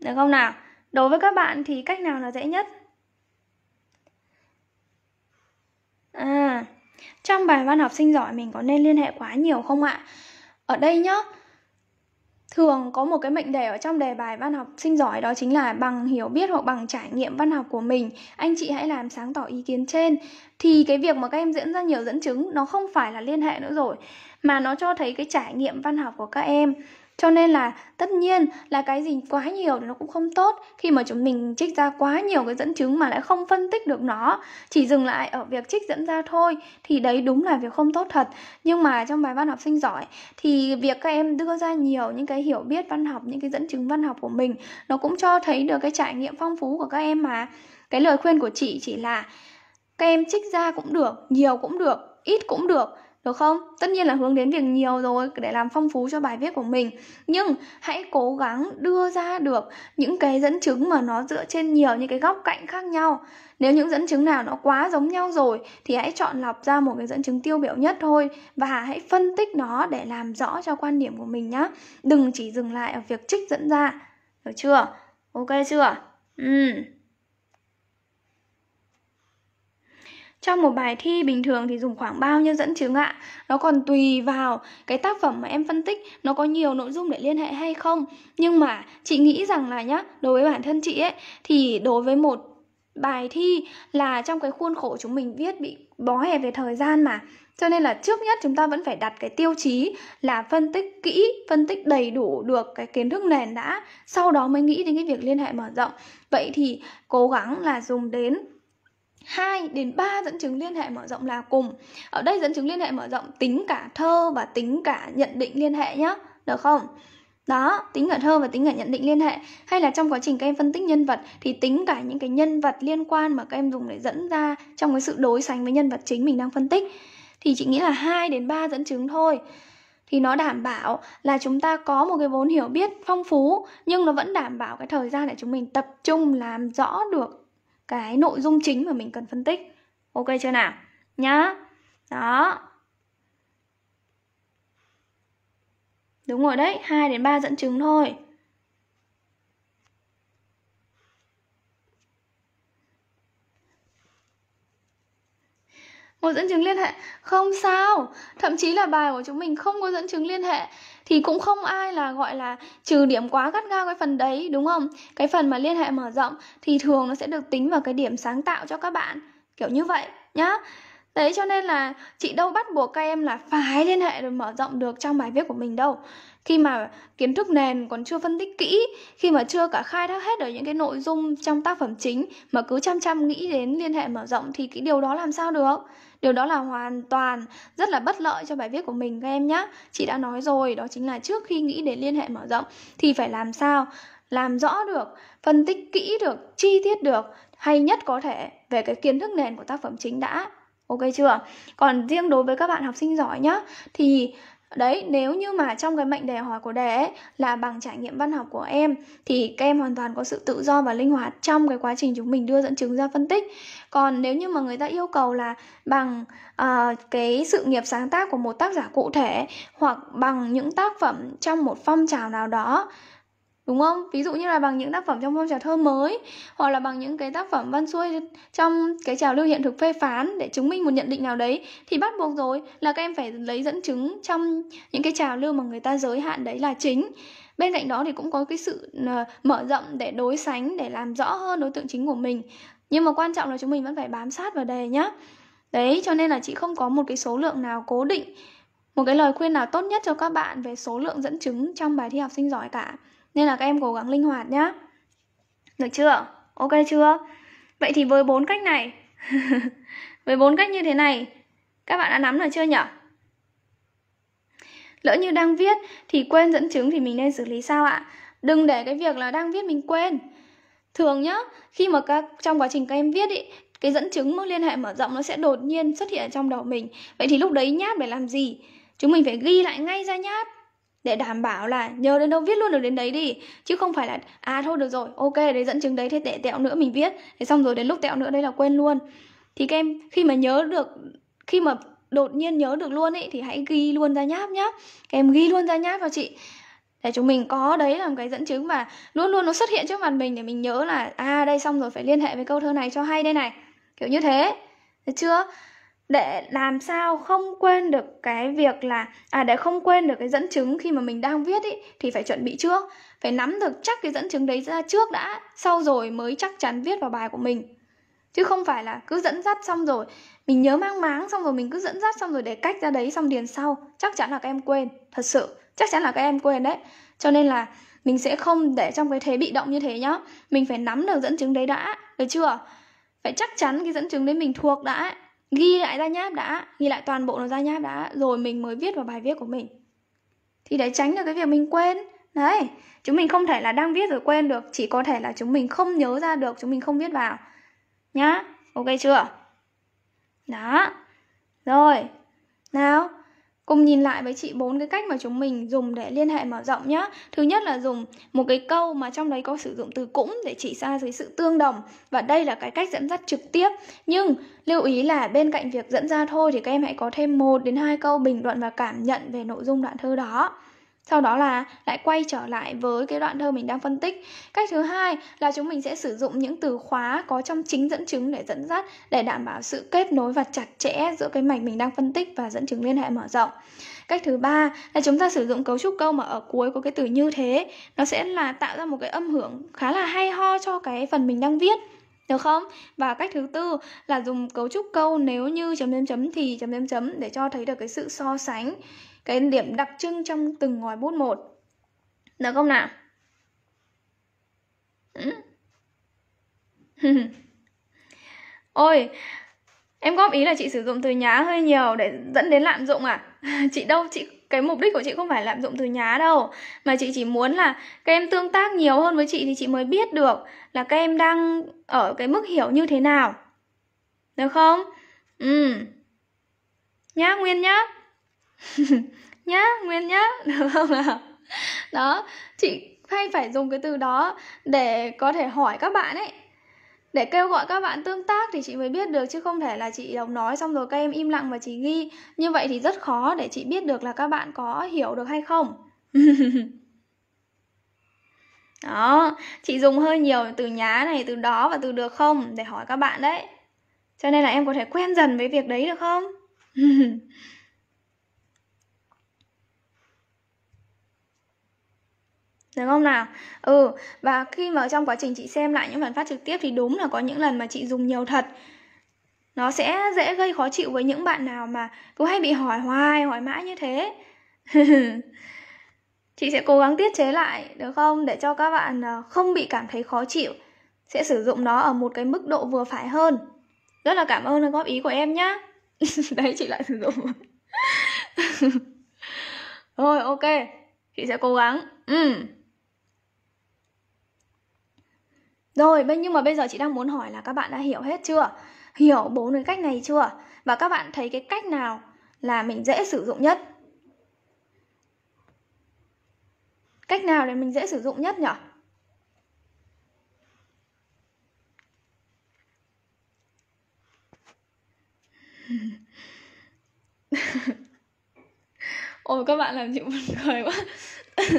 Được không nào? Đối với các bạn thì cách nào là dễ nhất? À, trong bài văn học sinh giỏi mình có nên liên hệ quá nhiều không ạ? Ở đây nhá, thường có một cái mệnh đề ở trong đề bài văn học sinh giỏi đó chính là bằng hiểu biết hoặc bằng trải nghiệm văn học của mình anh chị hãy làm sáng tỏ ý kiến trên thì cái việc mà các em diễn ra nhiều dẫn chứng nó không phải là liên hệ nữa rồi mà nó cho thấy cái trải nghiệm văn học của các em. Cho nên là tất nhiên là cái gì quá nhiều thì nó cũng không tốt khi mà chúng mình trích ra quá nhiều cái dẫn chứng mà lại không phân tích được nó. Chỉ dừng lại ở việc trích dẫn ra thôi thì đấy đúng là việc không tốt thật. Nhưng mà trong bài văn học sinh giỏi thì việc các em đưa ra nhiều những cái hiểu biết văn học, những cái dẫn chứng văn học của mình, nó cũng cho thấy được cái trải nghiệm phong phú của các em mà. Cái lời khuyên của chị chỉ là các em trích ra cũng được, nhiều cũng được, ít cũng được được không? Tất nhiên là hướng đến việc nhiều rồi, để làm phong phú cho bài viết của mình Nhưng hãy cố gắng đưa ra được những cái dẫn chứng mà nó dựa trên nhiều những cái góc cạnh khác nhau Nếu những dẫn chứng nào nó quá giống nhau rồi, Thì hãy chọn lọc ra một cái dẫn chứng tiêu biểu nhất thôi Và hãy phân tích nó để làm rõ cho quan điểm của mình nhé Đừng chỉ dừng lại ở việc trích dẫn ra Được chưa? Ok chưa? ừm Trong một bài thi bình thường thì dùng khoảng bao nhiêu dẫn chứng ạ? Nó còn tùy vào cái tác phẩm mà em phân tích nó có nhiều nội dung để liên hệ hay không. Nhưng mà chị nghĩ rằng là nhá, đối với bản thân chị ấy thì đối với một bài thi là trong cái khuôn khổ chúng mình viết bị bó hẹp về thời gian mà cho nên là trước nhất chúng ta vẫn phải đặt cái tiêu chí là phân tích kỹ, phân tích đầy đủ được cái kiến thức nền đã, sau đó mới nghĩ đến cái việc liên hệ mở rộng. Vậy thì cố gắng là dùng đến 2 đến 3 dẫn chứng liên hệ mở rộng là cùng. Ở đây dẫn chứng liên hệ mở rộng tính cả thơ và tính cả nhận định liên hệ nhé được không? Đó, tính cả thơ và tính cả nhận định liên hệ Hay là trong quá trình các em phân tích nhân vật Thì tính cả những cái nhân vật liên quan mà các em dùng để dẫn ra Trong cái sự đối sánh với nhân vật chính mình đang phân tích Thì chị nghĩ là 2 đến 3 dẫn chứng thôi thì nó đảm bảo là chúng ta có một cái vốn hiểu biết phong phú nhưng nó vẫn đảm bảo cái thời gian để chúng mình tập trung làm rõ được cái nội dung chính mà mình cần phân tích. Ok chưa nào? Nhá. Đó. Đúng rồi đấy, hai đến ba dẫn chứng thôi. Một dẫn chứng liên hệ? Không sao. Thậm chí là bài của chúng mình không có dẫn chứng liên hệ. Thì cũng không ai là, gọi là, trừ điểm quá gắt gao cái phần đấy, đúng không? Cái phần mà liên hệ mở rộng thì thường nó sẽ được tính vào cái điểm sáng tạo cho các bạn. Kiểu như vậy, nhá. Đấy, cho nên là chị đâu bắt buộc các em là phải liên hệ rồi mở rộng được trong bài viết của mình đâu. Khi mà kiến thức nền còn chưa phân tích kỹ, khi mà chưa cả khai thác hết được những cái nội dung trong tác phẩm chính mà cứ chăm chăm nghĩ đến liên hệ mở rộng thì cái điều đó làm sao được? Điều đó là hoàn toàn rất là bất lợi cho bài viết của mình các em nhé chị đã nói rồi, đó chính là trước khi nghĩ đến liên hệ mở rộng thì phải làm sao làm rõ được, phân tích kỹ được, chi tiết được, hay nhất có thể về cái kiến thức nền của tác phẩm chính đã. Ok chưa? Còn riêng đối với các bạn học sinh giỏi nhá, thì Đấy, nếu như mà trong cái mệnh đề hỏi của đề ấy, là bằng trải nghiệm văn học của em thì các em hoàn toàn có sự tự do và linh hoạt trong cái quá trình chúng mình đưa dẫn chứng ra phân tích. Còn nếu như mà người ta yêu cầu là bằng uh, cái sự nghiệp sáng tác của một tác giả cụ thể hoặc bằng những tác phẩm trong một phong trào nào đó Đúng không? Ví dụ như là bằng những tác phẩm trong phong trào thơ mới Hoặc là bằng những cái tác phẩm văn xuôi trong cái trào lưu hiện thực phê phán Để chứng minh một nhận định nào đấy Thì bắt buộc rồi là các em phải lấy dẫn chứng trong những cái trào lưu mà người ta giới hạn đấy là chính. Bên cạnh đó thì cũng có cái sự ờ, mở rộng để đối sánh, để làm rõ hơn đối tượng chính của mình. Nhưng mà quan trọng là chúng mình vẫn phải bám sát vào đề nhá. Đấy, cho nên là chị không có một cái số lượng nào cố định Một cái lời khuyên nào tốt nhất cho các bạn về số lượng dẫn chứng trong bài thi học sinh giỏi cả nên là các em cố gắng linh hoạt nhá Được chưa? Ok chưa? Vậy thì với bốn cách này Với bốn cách như thế này Các bạn đã nắm được chưa nhỉ? Lỡ như đang viết thì quên dẫn chứng thì mình nên xử lý sao ạ? Đừng để cái việc là đang viết mình quên Thường nhá, khi mà các trong quá trình các em viết ý, cái dẫn chứng mức liên hệ mở rộng nó sẽ đột nhiên xuất hiện trong đầu mình. Vậy thì lúc đấy nháp để làm gì? Chúng mình phải ghi lại ngay ra nháp để đảm bảo là nhớ đến đâu viết luôn được đến đấy đi. Chứ không phải là à thôi được rồi, ok, đấy dẫn chứng đấy, thế để tẹo nữa, mình viết. Thế xong rồi đến lúc tẹo nữa, đây là quên luôn. Thì các em, khi mà nhớ được, khi mà đột nhiên nhớ được luôn ấy, thì hãy ghi luôn ra nháp nhá. Các em ghi luôn ra nháp vào chị. Để chúng mình có đấy làm cái dẫn chứng và luôn luôn nó xuất hiện trước mặt mình để mình nhớ là à đây, xong rồi phải liên hệ với câu thơ này cho hay đây này. Kiểu như thế. Được chưa? Để làm sao không quên được cái việc là à để không quên được cái dẫn chứng khi mà mình đang viết ý, thì phải chuẩn bị trước. Phải nắm được chắc cái dẫn chứng đấy ra trước đã, sau rồi mới chắc chắn viết vào bài của mình. Chứ không phải là cứ dẫn dắt xong rồi, mình nhớ mang máng xong rồi mình cứ dẫn dắt xong rồi để cách ra đấy xong điền sau. Chắc chắn là các em quên, thật sự, chắc chắn là các em quên đấy. Cho nên là mình sẽ không để trong cái thế bị động như thế nhá. Mình phải nắm được dẫn chứng đấy đã, được chưa? Phải chắc chắn cái dẫn chứng đấy mình thuộc đã ghi lại ra nháp đã, ghi lại toàn bộ nó ra nháp đã, rồi mình mới viết vào bài viết của mình. Thì để tránh được cái việc mình quên, đấy, chúng mình không thể là đang viết rồi quên được, chỉ có thể là chúng mình không nhớ ra được, chúng mình không viết vào. Nhá, ok chưa? Đó, rồi, nào Cùng nhìn lại với chị bốn cái cách mà chúng mình dùng để liên hệ mở rộng nhé. Thứ nhất là dùng một cái câu mà trong đấy có sử dụng từ cũng để chỉ ra dưới sự tương đồng và đây là cái cách dẫn dắt trực tiếp. Nhưng lưu ý là bên cạnh việc dẫn ra thôi thì các em hãy có thêm một đến hai câu bình luận và cảm nhận về nội dung đoạn thơ đó sau đó là lại quay trở lại với cái đoạn thơ mình đang phân tích. Cách thứ hai là chúng mình sẽ sử dụng những từ khóa có trong chính dẫn chứng để dẫn dắt, để đảm bảo sự kết nối và chặt chẽ giữa cái mạch mình đang phân tích và dẫn chứng liên hệ mở rộng. Cách thứ ba là chúng ta sử dụng cấu trúc câu mà ở cuối có cái từ như thế. Nó sẽ là tạo ra một cái âm hưởng khá là hay ho cho cái phần mình đang viết, được không? Và cách thứ tư là dùng cấu trúc câu nếu như chấm chấm chấm thì chấm chấm chấm để cho thấy được cái sự so sánh cái điểm đặc trưng trong từng ngòi bút một. Được không nào? Ừ. ôi, em góp ý là chị sử dụng từ nhá hơi nhiều để dẫn đến lạm dụng à? Chị đâu, chị, cái mục đích của chị không phải lạm dụng từ nhá đâu, mà chị chỉ muốn là các em tương tác nhiều hơn với chị thì chị mới biết được là các em đang ở cái mức hiểu như thế nào. Được không? Ừ. Nhá, nguyên nhá. nhá, nguyên nhá. Được không nào đó, chị hay phải dùng cái từ đó để có thể hỏi các bạn ấy. Để kêu gọi các bạn tương tác thì chị mới biết được, chứ không thể là chị đọc nói xong rồi các em im lặng và chị ghi. Như vậy thì rất khó để chị biết được là các bạn có hiểu được hay không. Đó, chị dùng hơi nhiều từ nhá này, từ đó và từ được không để hỏi các bạn đấy. Cho nên là em có thể quen dần với việc đấy được không? Được không nào? Ừ, và khi mà trong quá trình chị xem lại những phần phát trực tiếp thì đúng là có những lần mà chị dùng nhiều thật. Nó sẽ dễ gây khó chịu với những bạn nào mà cứ hay bị hỏi hoài, hỏi mãi như thế. chị sẽ cố gắng tiết chế lại, được không? Để cho các bạn ờ, không bị cảm thấy khó chịu. Sẽ sử dụng nó ở một cái mức độ vừa phải hơn. Rất là cảm ơn góp ý của em nhá. Đấy, chị lại sử dụng. Rồi, ok. Chị sẽ cố gắng. Ừ. Rồi, nhưng mà bây giờ chị đang muốn hỏi là các bạn đã hiểu hết chưa? Hiểu bốn cái cách này chưa? Và các bạn thấy cái cách nào là mình dễ sử dụng nhất? Cách nào để mình dễ sử dụng nhất nhỉ? Ôi các bạn làm chị buồn cười quá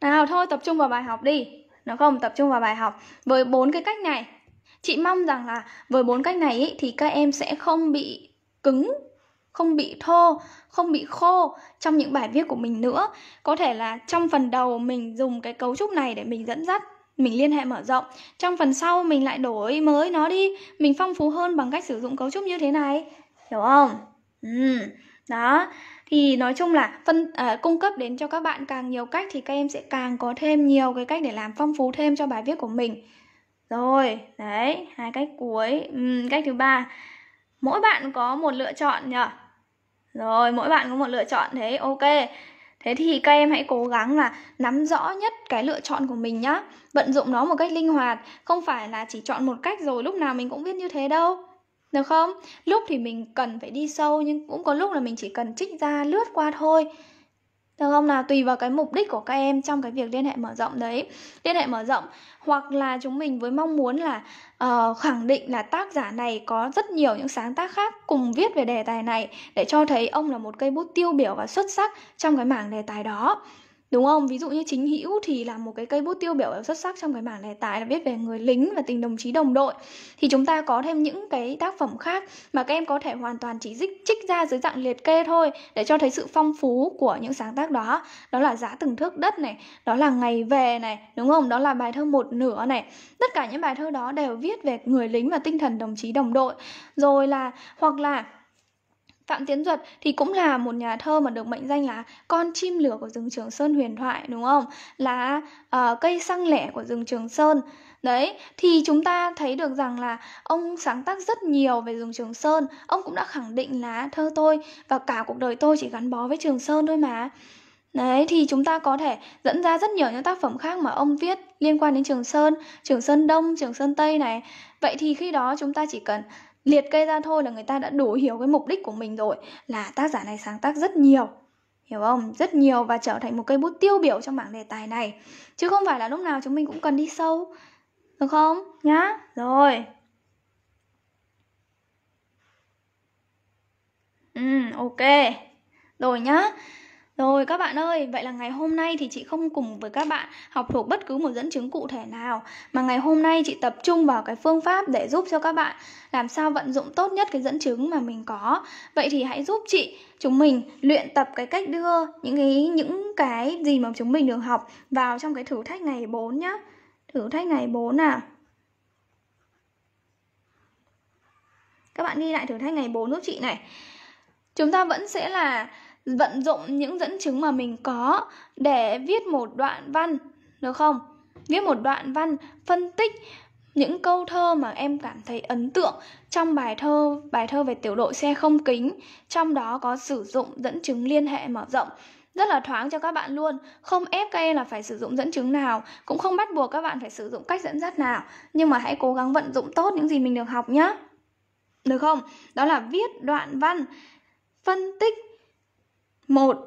Nào thôi tập trung vào bài học đi nó không tập trung vào bài học. Với bốn cái cách này chị mong rằng là với bốn cách này ý, thì các em sẽ không bị cứng không bị thô không bị khô trong những bài viết của mình nữa. Có thể là trong phần đầu mình dùng cái cấu trúc này để mình dẫn dắt mình liên hệ mở rộng. Trong phần sau mình lại đổi mới nó đi mình phong phú hơn bằng cách sử dụng cấu trúc như thế này. Hiểu không? Ừ đó thì nói chung là phân à, cung cấp đến cho các bạn càng nhiều cách thì các em sẽ càng có thêm nhiều cái cách để làm phong phú thêm cho bài viết của mình. Rồi đấy hai cách cuối. Uhm, cách thứ ba. Mỗi bạn có một lựa chọn nhở? Rồi mỗi bạn có một lựa chọn thế ok. Thế thì các em hãy cố gắng là nắm rõ nhất cái lựa chọn của mình nhá. Vận dụng nó một cách linh hoạt. Không phải là chỉ chọn một cách rồi lúc nào mình cũng viết như thế đâu được không? Lúc thì mình cần phải đi sâu nhưng cũng có lúc là mình chỉ cần trích ra lướt qua thôi. Được không nào? Tùy vào cái mục đích của các em trong cái việc liên hệ mở rộng đấy. Liên hệ mở rộng hoặc là chúng mình với mong muốn là uh, khẳng định là tác giả này có rất nhiều những sáng tác khác cùng viết về đề tài này để cho thấy ông là một cây bút tiêu biểu và xuất sắc trong cái mảng đề tài đó. Đúng không? Ví dụ như chính hữu thì là một cái cây bút tiêu biểu xuất sắc trong cái bảng đề tài là viết về người lính và tình đồng chí đồng đội. Thì chúng ta có thêm những cái tác phẩm khác mà các em có thể hoàn toàn chỉ trích trích ra dưới dạng liệt kê thôi để cho thấy sự phong phú của những sáng tác đó. Đó là giá từng thước đất này, đó là ngày về này, đúng không? Đó là bài thơ một nửa này. Tất cả những bài thơ đó đều viết về người lính và tinh thần đồng chí đồng đội. Rồi là hoặc là Phạm Tiến Duật thì cũng là một nhà thơ mà được mệnh danh là con chim lửa của rừng Trường Sơn huyền thoại đúng không? Là uh, cây xăng lẻ của rừng Trường Sơn. Đấy, thì chúng ta thấy được rằng là ông sáng tác rất nhiều về rừng Trường Sơn. Ông cũng đã khẳng định là thơ tôi và cả cuộc đời tôi chỉ gắn bó với Trường Sơn thôi mà. Đấy, thì chúng ta có thể dẫn ra rất nhiều những tác phẩm khác mà ông viết liên quan đến Trường Sơn, Trường Sơn Đông, Trường Sơn Tây này. Vậy thì khi đó chúng ta chỉ cần liệt kê ra thôi là người ta đã đủ hiểu cái mục đích của mình rồi. Là tác giả này sáng tác rất nhiều, hiểu không? Rất nhiều và trở thành một cây bút tiêu biểu trong bảng đề tài này. Chứ không phải là lúc nào chúng mình cũng cần đi sâu, được không? Nhá, rồi. Ừ ok. Rồi nhá rồi các bạn ơi, vậy là ngày hôm nay thì chị không cùng với các bạn học thuộc bất cứ một dẫn chứng cụ thể nào Mà ngày hôm nay chị tập trung vào cái phương pháp để giúp cho các bạn làm sao vận dụng tốt nhất cái dẫn chứng mà mình có. Vậy thì hãy giúp chị chúng mình luyện tập cái cách đưa những cái, những cái gì mà chúng mình được học vào trong cái thử thách ngày 4 nhá. Thử thách ngày 4 nào. Các bạn ghi lại thử thách ngày 4 giúp chị này. Chúng ta vẫn sẽ là vận dụng những dẫn chứng mà mình có để viết một đoạn văn, được không? Viết một đoạn văn phân tích những câu thơ mà em cảm thấy ấn tượng trong bài thơ bài thơ về tiểu đội xe không kính. Trong đó có sử dụng dẫn chứng liên hệ mở rộng. Rất là thoáng cho các bạn luôn. Không ép các em là phải sử dụng dẫn chứng nào, cũng không bắt buộc các bạn phải sử dụng cách dẫn dắt nào. Nhưng mà hãy cố gắng vận dụng tốt những gì mình được học nhé được không? Đó là viết đoạn văn phân tích một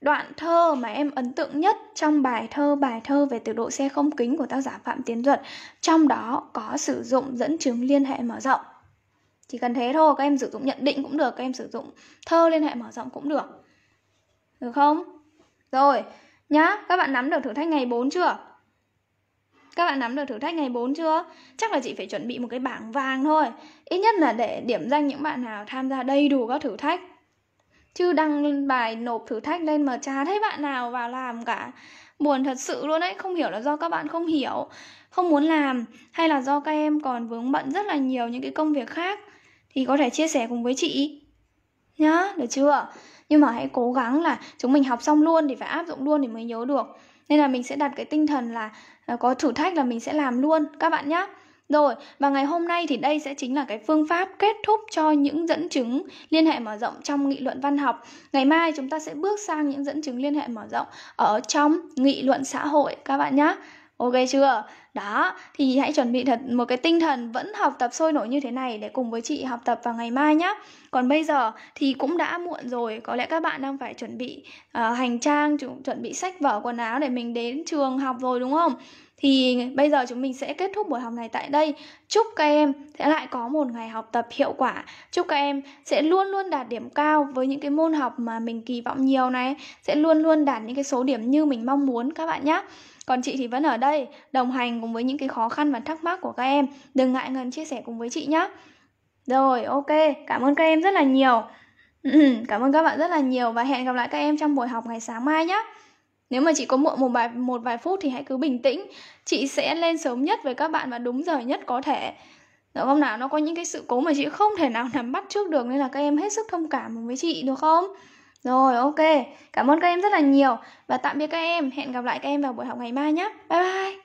Đoạn thơ mà em ấn tượng nhất trong bài thơ bài thơ về tiểu độ xe không kính của tác giả Phạm Tiến Duật Trong đó có sử dụng dẫn chứng liên hệ mở rộng Chỉ cần thế thôi, các em sử dụng nhận định cũng được, các em sử dụng thơ liên hệ mở rộng cũng được Được không? Rồi, nhá, các bạn nắm được thử thách ngày 4 chưa? Các bạn nắm được thử thách ngày 4 chưa? Chắc là chị phải chuẩn bị một cái bảng vàng thôi Ít nhất là để điểm danh những bạn nào tham gia đầy đủ các thử thách chứ đăng bài nộp thử thách lên mà chả thấy bạn nào vào làm cả. Buồn thật sự luôn đấy không hiểu là do các bạn không hiểu, không muốn làm, hay là do các em còn vướng bận rất là nhiều những cái công việc khác. Thì có thể chia sẻ cùng với chị, nhá, được chưa? Nhưng mà hãy cố gắng là chúng mình học xong luôn thì phải áp dụng luôn thì mới nhớ được. Nên là mình sẽ đặt cái tinh thần là à, có thử thách là mình sẽ làm luôn. Các bạn nhé rồi, và ngày hôm nay thì đây sẽ chính là cái phương pháp kết thúc cho những dẫn chứng liên hệ mở rộng trong nghị luận văn học. Ngày mai chúng ta sẽ bước sang những dẫn chứng liên hệ mở rộng ở trong nghị luận xã hội các bạn nhé. Ok chưa? Đó, thì hãy chuẩn bị thật một cái tinh thần vẫn học tập sôi nổi như thế này để cùng với chị học tập vào ngày mai nhé. Còn bây giờ thì cũng đã muộn rồi, có lẽ các bạn đang phải chuẩn bị uh, hành trang, chuẩn bị sách vở quần áo để mình đến trường học rồi đúng không? Thì bây giờ chúng mình sẽ kết thúc buổi học này tại đây. Chúc các em sẽ lại có một ngày học tập hiệu quả. Chúc các em sẽ luôn luôn đạt điểm cao với những cái môn học mà mình kỳ vọng nhiều này, sẽ luôn luôn đạt những cái số điểm như mình mong muốn các bạn nhé. Còn chị thì vẫn ở đây, đồng hành cùng với những cái khó khăn và thắc mắc của các em. Đừng ngại ngần chia sẻ cùng với chị nhé. Rồi, ok, cảm ơn các em rất là nhiều. cảm ơn các bạn rất là nhiều và hẹn gặp lại các em trong buổi học ngày sáng mai nhé. Nếu mà chị có muộn một vài một vài phút thì hãy cứ bình tĩnh. Chị sẽ lên sớm nhất với các bạn và đúng giờ nhất có thể. Được không nào? Nó có những cái sự cố mà chị không thể nào nắm bắt trước được nên là các em hết sức thông cảm với chị được không? Rồi, ok. Cảm ơn các em rất là nhiều và tạm biệt các em. Hẹn gặp lại các em vào buổi học ngày mai nhé. Bye bye.